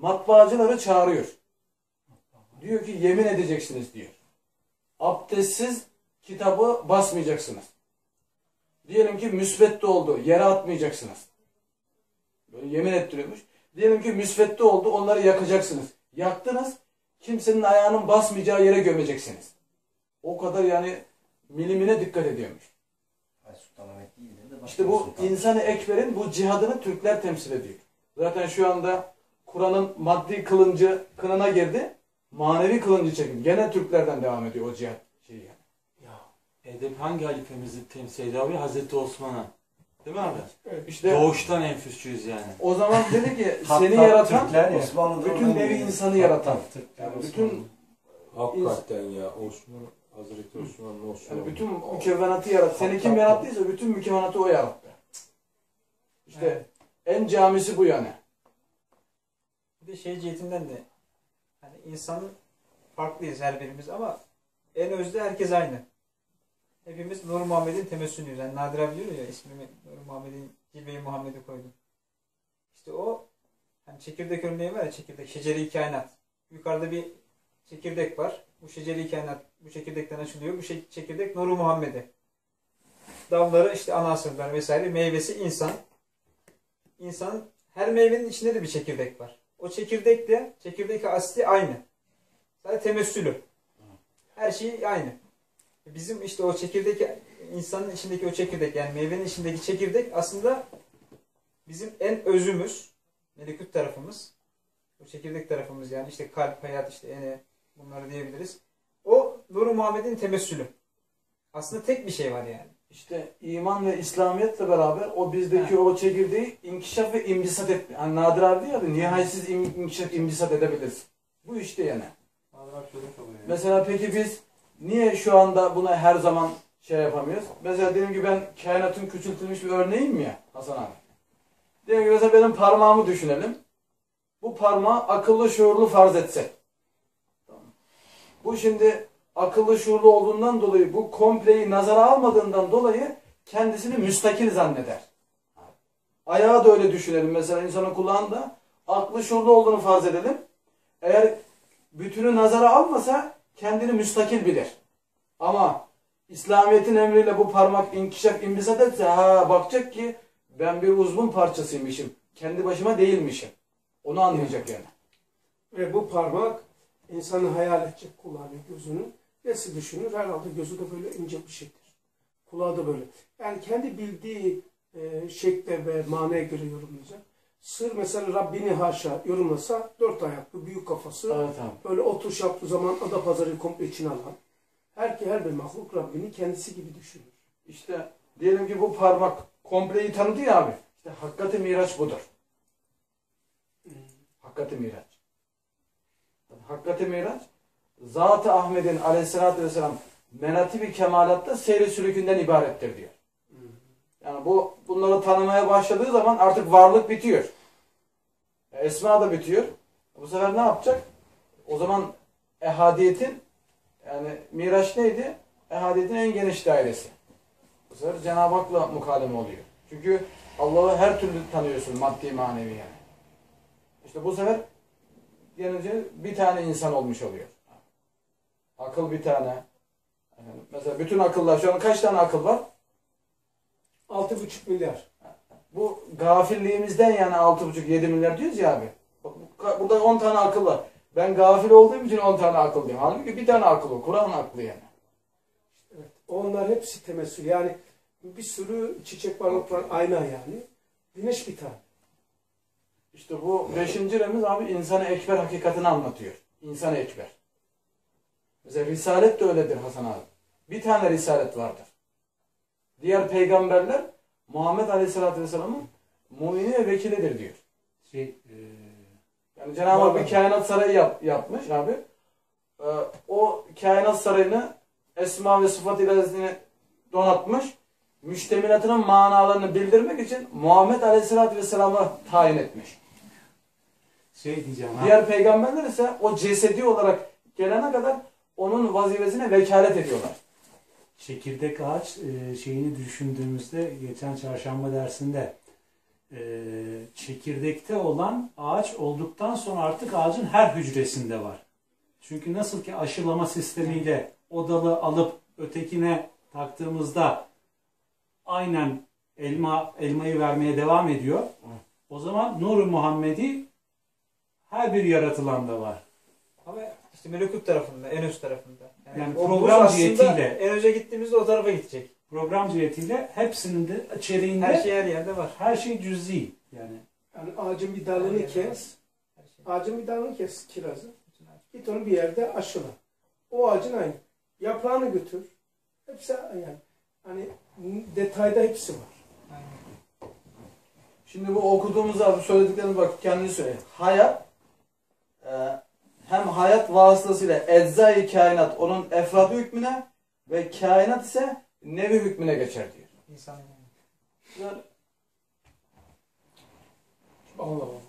Speaker 4: Matbaacıları çağırıyor. Diyor ki yemin edeceksiniz diyor. Abdestsiz kitabı basmayacaksınız. Diyelim ki müsvedde oldu. Yere atmayacaksınız. Böyle yemin ettiriyormuş. Diyelim ki müsvedde oldu. Onları yakacaksınız. Yaktınız. Kimsenin ayağının basmayacağı yere gömeceksiniz. O kadar yani milimine dikkat ediyormuş. İşte bu insan-ı ekberin bu cihadını Türkler temsil ediyor. Zaten şu anda Kur'an'ın maddi kılıncı kınına girdi. Manevi kılıncı çekin. Gene Türklerden devam ediyor o cihat şeyi yani.
Speaker 6: Edep hangi halifemizi temsil ediyor abi? Hazreti Osman'a. Değil mi abi?
Speaker 4: İşte
Speaker 6: Doğuştan enfüsçüyüz yani.
Speaker 4: o zaman dedi ki seni yaratan
Speaker 7: Türkler ya.
Speaker 3: Osmanlı'da
Speaker 4: bütün
Speaker 3: geliyor.
Speaker 4: insanı yaratan. Yani bütün
Speaker 9: Hakikaten ya Osman, Hazreti Osman'ın Osman.
Speaker 4: yani bütün mükevvenatı yarattı. Seni kim yarattıysa bütün mükevvenatı o yarattı. İşte
Speaker 1: Evet.
Speaker 4: en camisi bu yani.
Speaker 1: De şey cihetinden de hani insanın farklıyız her birimiz ama en özde herkes aynı. Hepimiz Nur Muhammed'in temessülüyüz. Yani Nadir abi diyor ya ismimi Nur Muhammed'in Cilve-i Muhammed'i koydum. İşte o hani çekirdek örneği var ya çekirdek, şeceri kainat. Yukarıda bir çekirdek var. Bu şeceri kainat bu çekirdekten açılıyor. Bu çekirdek Nur Muhammed'i. Dalları işte ana asırlar vesaire. Meyvesi insan. İnsanın her meyvenin içinde de bir çekirdek var. O çekirdekle çekirdek asli aynı. Sadece temessülü. Her şey aynı. Bizim işte o çekirdek insanın içindeki o çekirdek yani meyvenin içindeki çekirdek aslında bizim en özümüz, melekut tarafımız. O çekirdek tarafımız yani işte kalp, hayat, işte ene bunları diyebiliriz. O Nur-u Muhammed'in temessülü. Aslında tek bir şey var yani.
Speaker 4: İşte iman ve İslamiyetle beraber o bizdeki o çekirdeği inkişaf ve imdisat et. Hani Nadir abi diyor ya nihayetsiz im- inkişaf imdisat edebiliriz. Bu işte yani. Mesela peki biz niye şu anda buna her zaman şey yapamıyoruz? Mesela diyelim ki ben kainatın küçültülmüş bir örneğim ya Hasan abi? Diyelim ki mesela benim parmağımı düşünelim. Bu parmağı akıllı şuurlu farz etsek. Tamam. Bu şimdi akıllı şuurlu olduğundan dolayı bu kompleyi nazara almadığından dolayı kendisini müstakil zanneder. Ayağı da öyle düşünelim. Mesela insanın kulağında aklı şuurlu olduğunu farz edelim. Eğer bütünü nazara almasa kendini müstakil bilir. Ama İslamiyet'in emriyle bu parmak inkişaf imbisat etse ha bakacak ki ben bir uzvun parçasıymışım. Kendi başıma değilmişim. Onu anlayacak yani.
Speaker 2: Ve bu parmak insanı hayal edecek kulağını, gözünü. Nesi düşünür? Herhalde gözü de böyle ince bir şeydir. Kulağı da böyle. Yani kendi bildiği e, şekle ve manaya göre yorumlayacak. Sır mesela Rabbini haşa yorumlasa dört ayaklı, büyük kafası.
Speaker 4: Evet abi.
Speaker 2: Böyle oturuş yaptığı zaman ada pazarı komple içine alan. Her ki her bir mahluk Rabbini kendisi gibi düşünür.
Speaker 4: İşte diyelim ki bu parmak kompleyi tanıdı ya abi. İşte hakikati miraç budur. Hakikati miraç. Hakikati miraç Zat-ı Ahmet'in aleyhissalatü vesselam menatibi kemalatta seyri sülükünden ibarettir diyor. Yani bu bunları tanımaya başladığı zaman artık varlık bitiyor. Esma da bitiyor. Bu sefer ne yapacak? O zaman ehadiyetin yani miraç neydi? Ehadiyetin en geniş dairesi. Bu sefer Cenab-ı Hak'la mukademe oluyor. Çünkü Allah'ı her türlü tanıyorsun maddi manevi yani. İşte bu sefer gelince bir tane insan olmuş oluyor. Akıl bir tane. Efendim, mesela bütün akıllar, şu an kaç tane akıl var?
Speaker 2: Altı buçuk milyar.
Speaker 4: Bu gafilliğimizden yani 6,5-7 milyar diyoruz ya abi. Burada 10 tane akıl var. Ben gafil olduğum için 10 tane akıl diyorum. Halbuki bir tane akıl o. Kur'an aklı yani.
Speaker 2: Evet. Onlar hepsi temessül. Yani bir sürü çiçek varlıklar ayna yani. Güneş bir tane.
Speaker 4: İşte bu beşinci remiz abi insan-ı ekber hakikatini anlatıyor. İnsan-ı ekber. Mesela risalet de öyledir Hasan abi. Bir tane risalet vardır. Diğer peygamberler Muhammed Aleyhisselatü Vesselam'ın mumini ve vekilidir diyor.
Speaker 7: Şey, e,
Speaker 4: Yani Cenab-ı Hak bir kainat sarayı yap, yapmış abi. Ee, o kainat sarayını esma ve sıfat ilahisini donatmış. Müştemilatının manalarını bildirmek için Muhammed Aleyhisselatü Vesselam'ı tayin etmiş.
Speaker 7: şey diyeceğim. ha.
Speaker 4: Diğer peygamberler ise o cesedi olarak gelene kadar onun vazifesine vekalet ediyorlar.
Speaker 7: Çekirdek ağaç e, şeyini düşündüğümüzde geçen çarşamba dersinde e, çekirdekte olan ağaç olduktan sonra artık ağacın her hücresinde var. Çünkü nasıl ki aşılama sistemiyle o dalı alıp ötekine taktığımızda aynen elma elmayı vermeye devam ediyor. O zaman Nur-u Muhammedi her bir yaratılanda var.
Speaker 1: Ama işte melekut tarafında, en üst tarafında.
Speaker 7: Yani
Speaker 1: o
Speaker 7: program cihetiyle.
Speaker 1: En önce gittiğimizde o tarafa gidecek.
Speaker 7: Program cihetiyle hepsinin de içeriğinde
Speaker 1: Her şey her yerde var.
Speaker 7: her şey cüz'i. Yani
Speaker 2: Yani ağacın bir dalını kes,
Speaker 1: şey.
Speaker 2: ağacın bir dalını kes kirazı. Git onu bir yerde aşıla. O ağacın aynı. Yaprağını götür. Hepsi yani. Hani detayda hepsi var.
Speaker 1: Aynen.
Speaker 4: Şimdi bu okuduğumuz abi söylediklerimiz bak kendini söyle. Hayat e, hem hayat vasıtasıyla eczai kainat onun efradı hükmüne ve kainat ise nevi hükmüne geçer diyor.
Speaker 1: İnsan yani.
Speaker 4: Yani
Speaker 2: Allah Allah.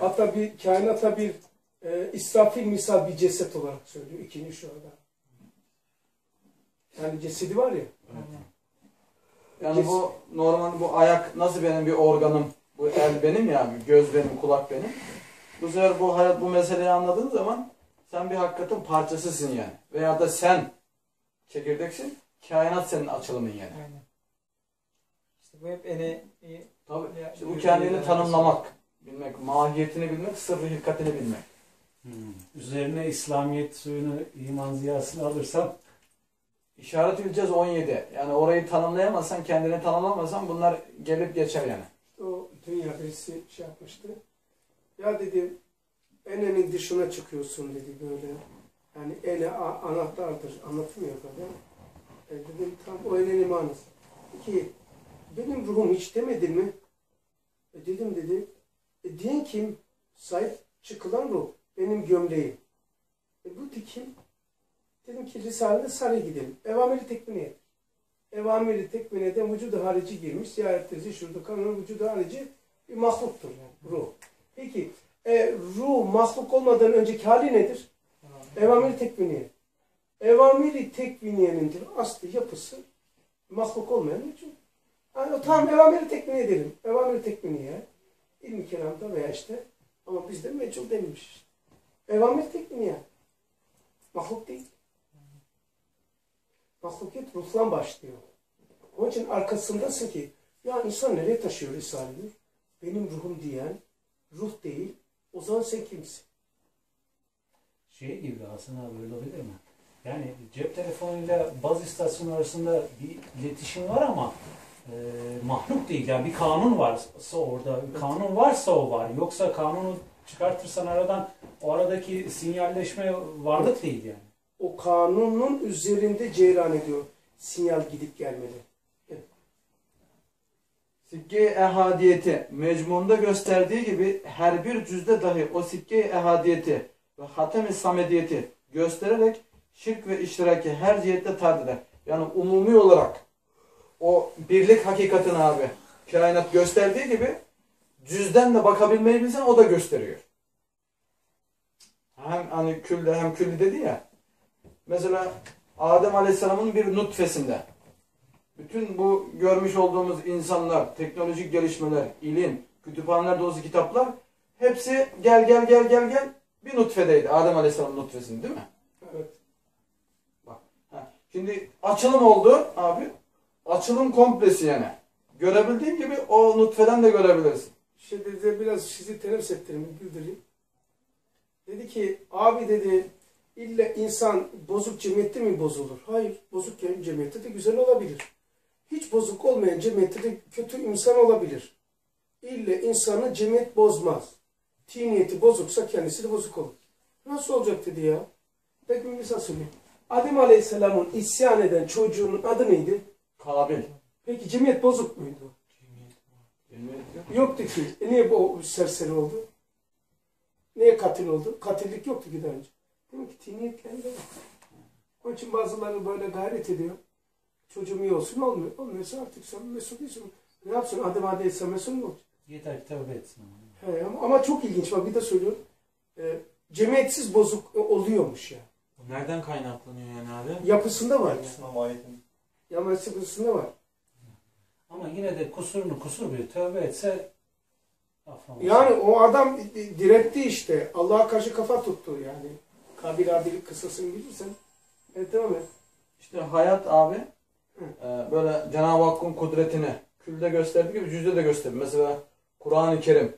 Speaker 2: Hatta bir kainata bir e, İsrafil misal bir ceset olarak söylüyor ikinci şu anda. Yani cesedi var ya.
Speaker 1: Aynen.
Speaker 4: Yani bu normal bu ayak nasıl benim bir organım, bu el benim ya, göz benim, kulak benim. Bu sefer bu hayat bu meseleyi anladığın zaman sen bir hakikatin parçasısın yani. Veya da sen çekirdeksin, kainat senin açılımın yani.
Speaker 1: Aynen. İşte bu hep eni iyi.
Speaker 4: Tabii.
Speaker 1: Ya,
Speaker 4: İşte bu kendini tanımlamak, bilmek, mahiyetini bilmek, sırrı hilkatini bilmek.
Speaker 7: üzerine İslamiyet suyunu iman ziyasını alırsam
Speaker 4: İşaret ülcez 17. Yani orayı tanımlayamazsan, kendini tanımlamazsan bunlar gelip geçer yani.
Speaker 2: O dünya birisi şey yapmıştı. Ya dedi enenin dışına çıkıyorsun dedi böyle. Yani ene anahtardır. Anlatmıyor böyle. E dedim tam o enenin manası. Peki benim ruhum hiç demedin mi? E dedim dedi. E diyen kim? Sahip çıkılan ruh. Benim gömleğim. E bu di kim? Dedim ki Risale'de sarı gidelim. Evamiri tekmine. Evamiri tekmineden vücudu harici girmiş. Ziyarettezi şurada kanun vücudu harici bir mahluktur yani ruh. Peki e, ruh mahluk olmadan önceki hali nedir? Evamiri tekviniye. Evamiri tekviniyenindir aslı yapısı mahluk olmayan için. Yani o tamam evamiri tekviniye edelim. Evamiri tekviniye. İlmi kelamda veya işte ama bizde meçhul denilmiş. Evamiri tekviniye. Mahluk değil. Mahlukiyet ruhlan başlıyor. Onun için arkasındasın ki ya insan nereye taşıyor Risale'yi? Benim ruhum diyen ruh değil. O zaman sen kimsin?
Speaker 7: şey gibi aslında böyle olabilir mi? Yani cep telefonuyla baz istasyonu arasında bir iletişim var ama e, mahluk değil. Yani bir kanun varsa orada, bir kanun varsa o var. Yoksa kanunu çıkartırsan aradan o aradaki sinyalleşme varlık değil yani.
Speaker 2: O kanunun üzerinde ceyran ediyor. Sinyal gidip gelmeli.
Speaker 4: Sikke-i ehadiyeti mecmunda gösterdiği gibi her bir cüzde dahi o sikke-i ehadiyeti ve hatem-i samediyeti göstererek şirk ve iştiraki her cihette eder. Yani umumi olarak o birlik hakikatini abi kainat gösterdiği gibi cüzden de bakabilmeyi bilsen o da gösteriyor. Hem hani külde hem külli dedi ya. Mesela Adem Aleyhisselam'ın bir nutfesinde bütün bu görmüş olduğumuz insanlar, teknolojik gelişmeler, ilim, kütüphaneler dolusu kitaplar hepsi gel gel gel gel gel bir nutfedeydi. Adem Aleyhisselam'ın nutfesinde değil mi?
Speaker 2: Evet.
Speaker 4: Ha, Şimdi açılım oldu abi. Açılım komplesi yani. Görebildiğin gibi o nutfeden de görebilirsin.
Speaker 2: İşte dedi biraz sizi teneffüs ettireyim, güldüreyim. Dedi ki abi dedi illa insan bozuk cemiyette mi bozulur? Hayır. Bozuk cemiyette de güzel olabilir. Hiç bozuk olmayan cemiyette de kötü insan olabilir. İlla insanı cemiyet bozmaz. Tiniyeti bozuksa kendisi de bozuk olur. Nasıl olacak dedi ya. Peki misal söyleyeyim. Adem Aleyhisselam'ın isyan eden çocuğunun adı neydi?
Speaker 4: Kabil.
Speaker 2: Peki cemiyet bozuk muydu? Yoktu ki. E niye bu serseri oldu? Niye katil oldu? Katillik yoktu ki daha önce. Demek ki tiniyetlerinde var. Onun için bazıları böyle gayret ediyor. Çocuğum iyi olsun olmuyor. Olmuyorsa artık sen mesul değilsin. Ne yapsın? Adem Aleyhisselam mesul mu olacak?
Speaker 7: Yeter ki tövbe etsin.
Speaker 2: He, ama, ama çok ilginç. Bak bir de söylüyorum. Ee, cemiyetsiz bozuk oluyormuş ya.
Speaker 6: Bu Nereden kaynaklanıyor yani abi?
Speaker 2: Yapısında var. Yani.
Speaker 3: İslam ayetin.
Speaker 2: Yapısında var.
Speaker 7: Ama yine de kusurunu kusur bir tövbe etse affolur.
Speaker 2: Yani o adam diretti işte. Allah'a karşı kafa tuttu yani. Kabil abilik kıssasını bilirsen Evet devam et.
Speaker 4: İşte hayat abi e, böyle Cenab-ı Hakk'ın kudretini külde gösterdiği gibi cüzde de gösterir. Mesela Kur'an-ı Kerim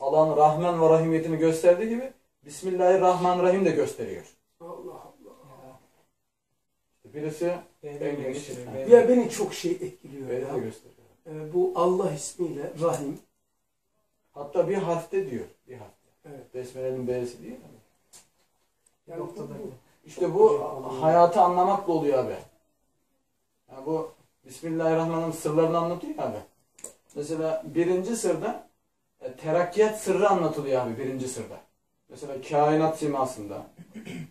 Speaker 4: Allah'ın Rahman ve Rahimiyetini gösterdiği gibi Bismillahirrahmanirrahim de gösteriyor.
Speaker 2: Allah Allah.
Speaker 4: Birisi
Speaker 1: B'de
Speaker 4: En geniş.
Speaker 2: Ya beni çok şey etkiliyor ya.
Speaker 4: de gösteriyor.
Speaker 2: Ee, bu Allah ismiyle Rahim.
Speaker 4: Hatta bir harfte diyor. Bir harfte.
Speaker 2: Evet.
Speaker 4: Besmele'nin B'si değil mi?
Speaker 2: Yani
Speaker 1: Noktada.
Speaker 2: bu-
Speaker 4: İşte bu hayatı anlamakla oluyor abi. Yani bu Bismillahirrahmanirrahim sırlarını anlatıyor abi. Mesela birinci sırda e, terakkiyat sırrı anlatılıyor abi birinci sırda. Mesela kainat simasında,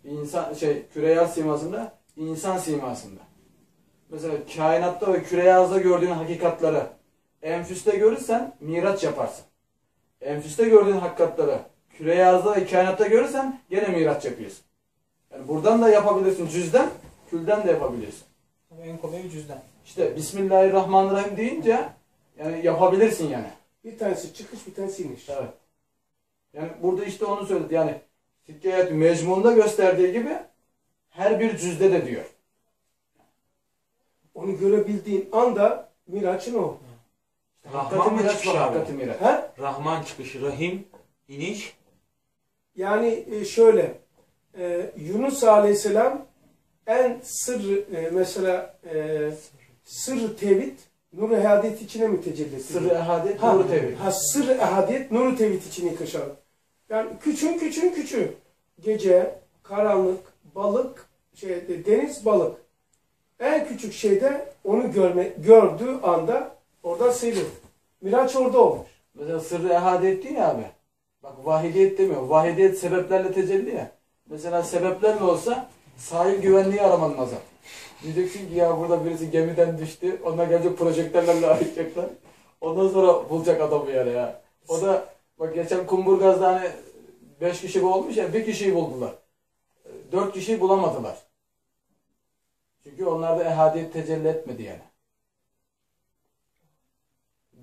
Speaker 4: insan şey küreyaz simasında, insan simasında. Mesela kainatta ve küreyazda gördüğün hakikatları enfüste görürsen miraç yaparsın. Enfüste gördüğün hakikatları küreyazda ve kainatta görürsen gene miraç yapıyorsun. Yani buradan da yapabilirsin cüzden, külden de yapabilirsin.
Speaker 1: En kolayı cüzdan.
Speaker 4: İşte Bismillahirrahmanirrahim deyince yani yapabilirsin yani.
Speaker 2: bir tanesi çıkış bir tanesi iniş.
Speaker 4: Evet. Yani burada işte onu söyledi. Yani Sikkayet mecmunda gösterdiği gibi her bir cüzde de diyor.
Speaker 2: Onu görebildiğin anda Miraç'ın o.
Speaker 4: Hakikati
Speaker 6: Rahman mı
Speaker 4: miraç
Speaker 6: çıkış
Speaker 4: var,
Speaker 6: abi?
Speaker 4: miraç.
Speaker 2: Ha?
Speaker 6: Rahman çıkışı, Rahim, iniş.
Speaker 2: Yani e, şöyle e, Yunus Aleyhisselam en sır e, mesela e, sır tevhid nur ehadiyet içine mi tecelli?
Speaker 4: Sırrı ehadiyet,
Speaker 2: Ha,
Speaker 4: nuru tevhid.
Speaker 2: Ha sır ehadiyet nuru tevhid içine kışar. Yani küçün küçün küçün. Gece, karanlık, balık, şey deniz balık. En küçük şeyde onu görme, gördüğü anda oradan seviyor. Miraç orada olmuş.
Speaker 4: Mesela sırrı ehadiyet değil ya abi. Bak vahidiyet demiyor. Vahidiyet sebeplerle tecelli ya. Mesela sebeplerle olsa sahil güvenliği araman lazım. Diyeceksin ki ya burada birisi gemiden düştü. Onlar gelecek projektörlerle arayacaklar. Ondan sonra bulacak adamı yani ya. O da bak geçen Kumburgaz'da hani 5 kişi olmuş ya bir kişiyi buldular. 4 kişiyi bulamadılar. Çünkü onlarda ehadiyet tecelli etmedi yani.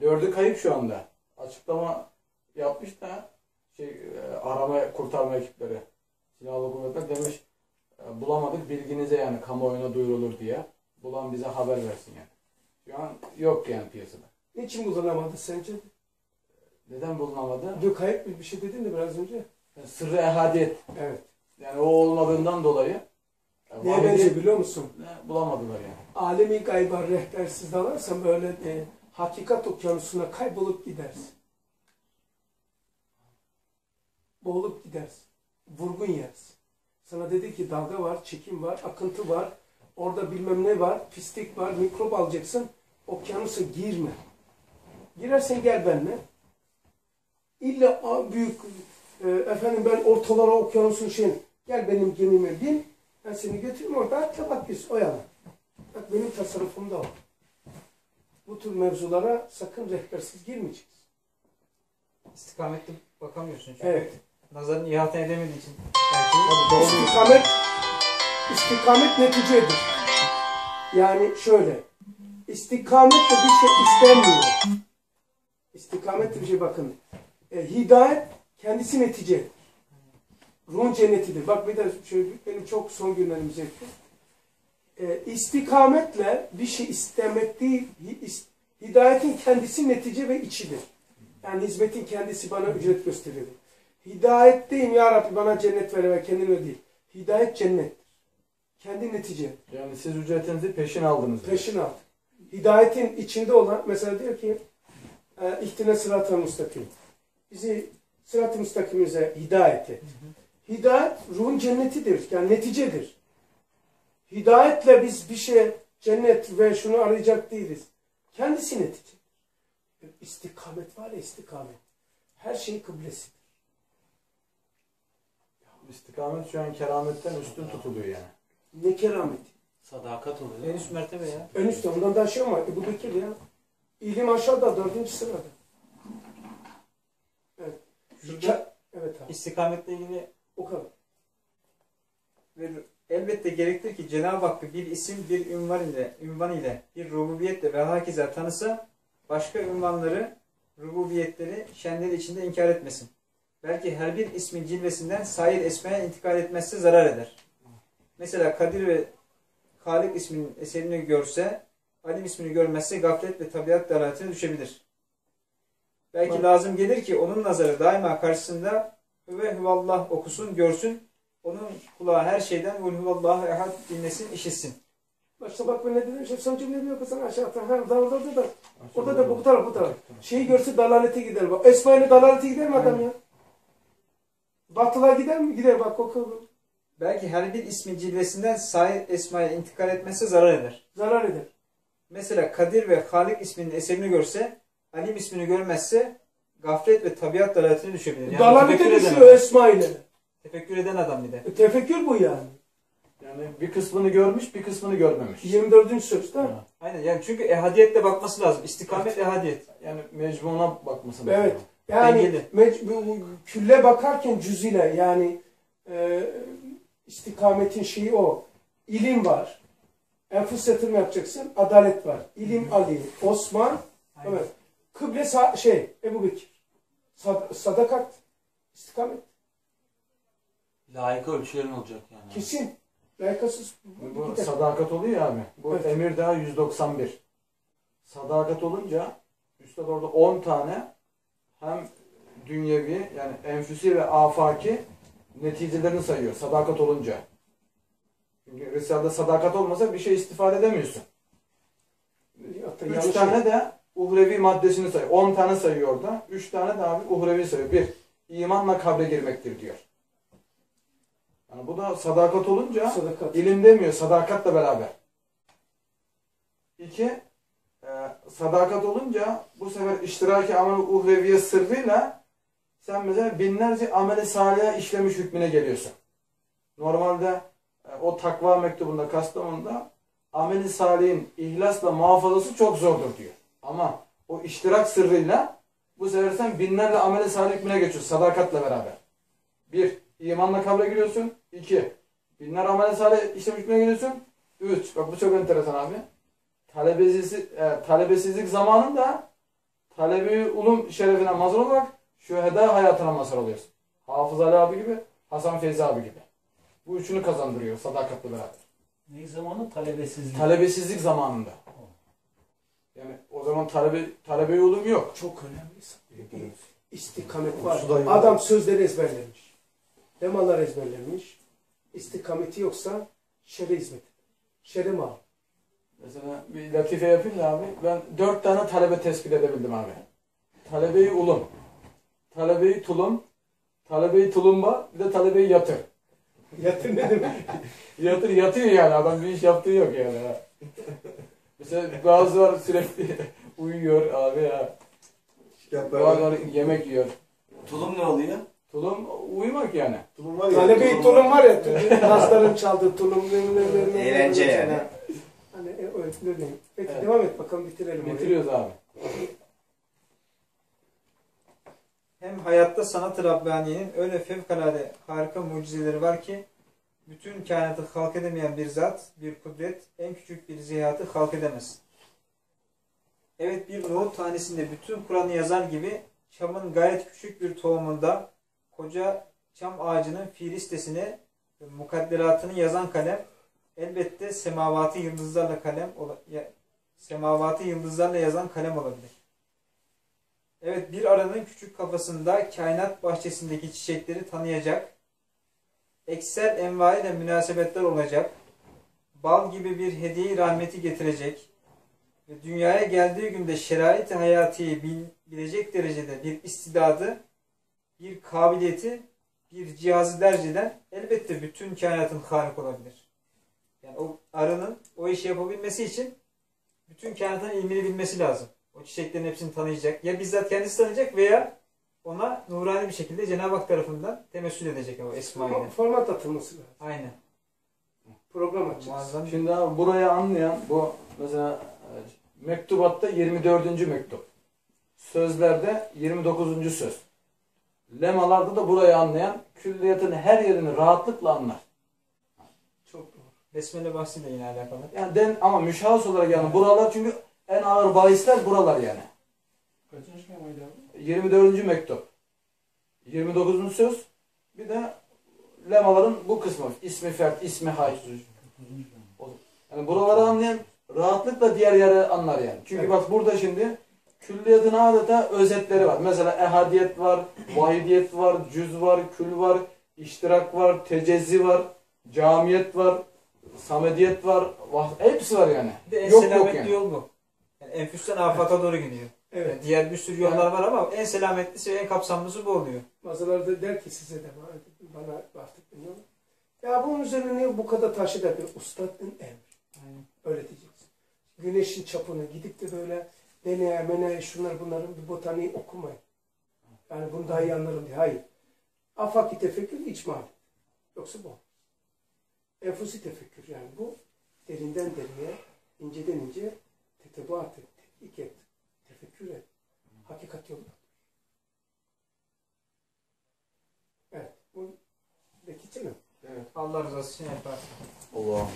Speaker 4: Dördü kayıp şu anda. Açıklama yapmış da şey e, arama kurtarma ekipleri silahlı kuvvetler demiş bulamadık bilginize yani kamuoyuna duyurulur diye. Bulan bize haber versin yani. Şu an yok yani piyasada.
Speaker 2: Niçin bulunamadı sence?
Speaker 4: Neden bulunamadı?
Speaker 2: Dün kayıp bir- bir şey dedin de biraz önce.
Speaker 4: Yani sırrı ehadiyet.
Speaker 2: Evet.
Speaker 4: Yani o olmadığından dolayı e,
Speaker 2: Neye benziyor biliyor musun?
Speaker 4: ne bulamadılar yani.
Speaker 2: Alemi gayba rehbersiz dalarsan böyle e, hakikat okyanusuna kaybolup gidersin. Boğulup gidersin. Vurgun yersin. Sana dedi ki dalga var, çekim var, akıntı var. Orada bilmem ne var, pislik var, mikrop alacaksın. Okyanusa girme. Girersen gel benimle. İlla büyük e, efendim ben ortalara okyanusun şeyin gel benim gemime bin. Ben seni götüreyim orada atla bak biz o yana. Bak benim tasarrufumda o. Bu tür mevzulara sakın rehbersiz girmeyeceksin.
Speaker 1: İstikametli bakamıyorsun çünkü.
Speaker 2: Evet.
Speaker 1: Nazarın ihate edemediği için.
Speaker 2: İstikamet, istikamet neticedir. Yani şöyle, istikametle bir şey istenmiyor. İstikamet bir şey bakın. E, hidayet kendisi netice. Ruhun cennetidir. Bak bir de şöyle benim çok son günlerimiz etti. E, istikametle bir şey istemek değil, hidayetin kendisi netice ve içidir. Yani hizmetin kendisi bana ücret gösterir. Hidayetteyim ya Rabbi bana cennet ver ve kendime değil. Hidayet cennettir. Kendi netice.
Speaker 4: Yani siz ücretinizi peşin aldınız.
Speaker 2: Peşin al. Hidayetin içinde olan mesela diyor ki e, ihtine sırat-ı müstakim. Bizi sırat-ı müstakimize hidayet et. Hidayet ruhun cennetidir. Yani neticedir. Hidayetle biz bir şey cennet ve şunu arayacak değiliz. Kendisi netice. İstikamet var ya istikamet. Her şeyin kıblesi.
Speaker 4: İstikamet şu an kerametten üstün tutuluyor yani.
Speaker 2: Ne kerameti.
Speaker 6: Sadakat oluyor.
Speaker 1: En üst mertebe ya.
Speaker 2: En üstte ondan daha şey ama Ebu Bekir ya. İlim aşağıda dördüncü sırada. Evet.
Speaker 1: Şurada
Speaker 2: Evet abi.
Speaker 1: istikametle ilgili
Speaker 2: O kadar.
Speaker 1: ve elbette gerektir ki Cenab-ı Hakk'ı bir isim, bir ünvan ile, ünvan ile, bir rububiyetle ve hakeza tanısa, başka ünvanları, rububiyetleri, şenleri içinde inkar etmesin. Belki her bir ismin cilvesinden sair esmaya intikal etmezse zarar eder. Mesela Kadir ve Halik isminin eserini görse, Alim ismini görmezse gaflet ve tabiat dalaletine düşebilir. Belki
Speaker 2: Bak.
Speaker 1: lazım gelir ki onun nazarı daima karşısında ve huvallah okusun, görsün. Onun kulağı her şeyden ve huvallahu ehad dinlesin, işitsin.
Speaker 2: Başta bak ben ne dedim? Şey, son cümleyi bir okusan aşağıda. Ha, orada, orada, orada. Orada da bu taraf, bu taraf. Şeyi görse dalalete gider bak. Esma'yla dalalete gider mi adam ya? Batıla gider mi? Gider bak oku.
Speaker 1: Belki her bir ismin cilvesinden sahip esmaya intikal etmesi zarar eder.
Speaker 2: Zarar eder.
Speaker 1: Mesela Kadir ve Halik isminin eserini görse, Alim ismini görmezse gaflet ve tabiat dalaletine düşebilir. Yani
Speaker 2: dalalete düşüyor. Esma ile.
Speaker 1: Tefekkür eden adam bir de.
Speaker 2: E, tefekkür bu yani.
Speaker 4: Yani bir kısmını görmüş, bir kısmını görmemiş.
Speaker 2: 24. söz değil mi?
Speaker 1: Aynen yani çünkü ehadiyetle bakması lazım. İstikamet ehadiyet.
Speaker 4: Yani mecmuna bakması
Speaker 2: Evet. Yani külle bakarken cüzile yani e, istikametin şeyi o. İlim var. Enfus yatırım yapacaksın. Adalet var. İlim Ali, Osman, evet. Kıble sa- şey Ebu Bekir. Sad- sadakat, istikamet.
Speaker 6: Layık ölçülerin olacak yani.
Speaker 2: Kesin. Layıkasız.
Speaker 4: Bu
Speaker 2: gider.
Speaker 4: sadakat oluyor ya abi. Bu
Speaker 2: Evet.
Speaker 4: emir daha 191. Sadakat olunca üstad orada 10 tane hem dünyevi yani enfüsi ve afaki neticelerini sayıyor sadakat olunca. Çünkü Risale'de sadakat olmasa bir şey istifade edemiyorsun.
Speaker 2: Hatta
Speaker 4: 3
Speaker 2: yanlış-
Speaker 4: tane de uhrevi maddesini sayıyor. 10 tane sayıyor orada. 3 tane de abi uhrevi sayıyor. Bir, imanla kabre girmektir diyor. Yani bu da sadakat olunca
Speaker 2: Sadakat.
Speaker 4: İlim demiyor, sadakatla beraber. İki, sadakat olunca bu sefer iştiraki amel uhreviye sırrıyla sen mesela binlerce ameli salih işlemiş hükmüne geliyorsun. Normalde e, o takva mektubunda Kastamonu'da ameli salihin ihlasla muhafazası çok zordur diyor. Ama o iştirak sırrıyla bu sefer sen binlerle ameli salih hükmüne geçiyorsun sadakatle beraber. Bir, imanla kabre giriyorsun. İki, binler amel salih işlem hükmüne giriyorsun. Üç, bak bu çok enteresan abi. Talebesizlik, e, talebesizlik zamanında talebi ulum şerefine mazhar olarak şüheda hayatına mazhar oluyorsun. Hafız Ali abi gibi, Hasan Feyzi abi gibi. Bu üçünü kazandırıyor sadakatle beraber.
Speaker 7: Ne zamanı talebesizlik.
Speaker 4: Talebesizlik zamanında. Yani o zaman talebe, talebe ulum yok.
Speaker 2: Çok önemli. İstikamet var. Adam sözleri ezberlemiş. Lemalar ezberlemiş. İstikameti yoksa şere hizmet. Şere mal.
Speaker 4: Mesela bir latife yapayım da abi. Ben dört tane talebe tespit edebildim abi. Talebeyi ulum, talebeyi tulum, talebeyi tulumba, bir de talebeyi yatır.
Speaker 2: Yatır ne demek?
Speaker 4: Yatır yatıyor yani adam bir iş yaptığı yok yani. ha. Mesela bazıları sürekli uyuyor abi ya. Bazıları yemek yiyor.
Speaker 3: Tulum ne oluyor?
Speaker 4: Tulum uyumak yani.
Speaker 9: Tulum var ya.
Speaker 2: Talebeyi tulum var ya. tulum, Nazların çaldığı tulum.
Speaker 3: Eğlence yani.
Speaker 2: Hani e, öyle ne diyeyim. Peki
Speaker 4: Evet.
Speaker 2: devam et bakalım bitirelim. orayı.
Speaker 4: Bitiriyoruz abi.
Speaker 1: Hem hayatta sanat-ı Rabbaniye'nin öyle fevkalade harika mucizeleri var ki bütün kainatı halk edemeyen bir zat, bir kudret, en küçük bir zihatı halk edemez. Evet bir nohut tanesinde bütün Kur'an'ı yazar gibi çamın gayet küçük bir tohumunda koca çam ağacının filistesini mukadderatını yazan kalem elbette semavatı yıldızlarla kalem semavatı yıldızlarla yazan kalem olabilir. Evet bir arının küçük kafasında kainat bahçesindeki çiçekleri tanıyacak, eksel envai ile münasebetler olacak, bal gibi bir hediye rahmeti getirecek ve dünyaya geldiği günde şerait-i hayatıyı bil- bilecek derecede bir istidadı, bir kabiliyeti, bir cihazı derc eden elbette bütün kainatın halik olabilir. Yani o arının o işi yapabilmesi için bütün kainatın ilmini bilmesi lazım. O çiçeklerin hepsini tanıyacak. Ya bizzat kendisi tanıyacak veya ona nurani bir şekilde Cenab-ı Hak tarafından temessül edecek o esmayla.
Speaker 2: Form- Format atılması lazım.
Speaker 1: Aynen.
Speaker 2: Program açacağız.
Speaker 1: Muazzam.
Speaker 4: Şimdi abi burayı anlayan bu mesela e, mektubatta 24. mektup. Sözlerde 29. söz. Lemalarda da burayı anlayan külliyatın her yerini rahatlıkla anlar.
Speaker 1: Besmele bahsiyle yine alakalı.
Speaker 4: Yani den ama müşahhas olarak yani buralar çünkü en ağır bahisler buralar yani.
Speaker 7: Kaçıncı kemaydı abi?
Speaker 4: 24. mektup. 29. söz. Bir de lemaların bu kısmı. ismi fert, ismi hay. Yani buraları anlayan rahatlıkla diğer yere anlar yani. Çünkü
Speaker 2: Evet.
Speaker 4: bak burada şimdi külliyatın adeta özetleri var. Mesela ehadiyet var, vahidiyet var, cüz var, kül var, iştirak var, tecezzi var, camiyet var, samediyet var. vah- Hepsi var yani.
Speaker 1: Bir de en
Speaker 4: Yok yok
Speaker 1: selametli
Speaker 4: yani.
Speaker 1: yol bu. Yani enfüsten afata doğru gidiyor.
Speaker 2: Evet.
Speaker 1: Yani diğer bir sürü yollar var ama en selametlisi ve en kapsamlısı bu oluyor.
Speaker 2: Bazıları da der ki size de bana artık bilmiyorum. Ya bunun üzerine niye bu kadar taşı bir ustadın emri. Öyle diyeceksin. Güneşin çapını gidip de böyle deneye meneye şunlar bunların bir botaniği okumayın. Yani bunu daha iyi anlarım diye. Hayır. Afaki tefekkür iç marifet. Yoksa bu. Enfusi tefekkür yani bu derinden deriye, inceden ince tetebuat et, tetkik et, tefekkür et. Hakikat yolu. Evet. Bu Bekçi mi?
Speaker 1: Allah rızası için yaparsın.
Speaker 4: Allah'ım.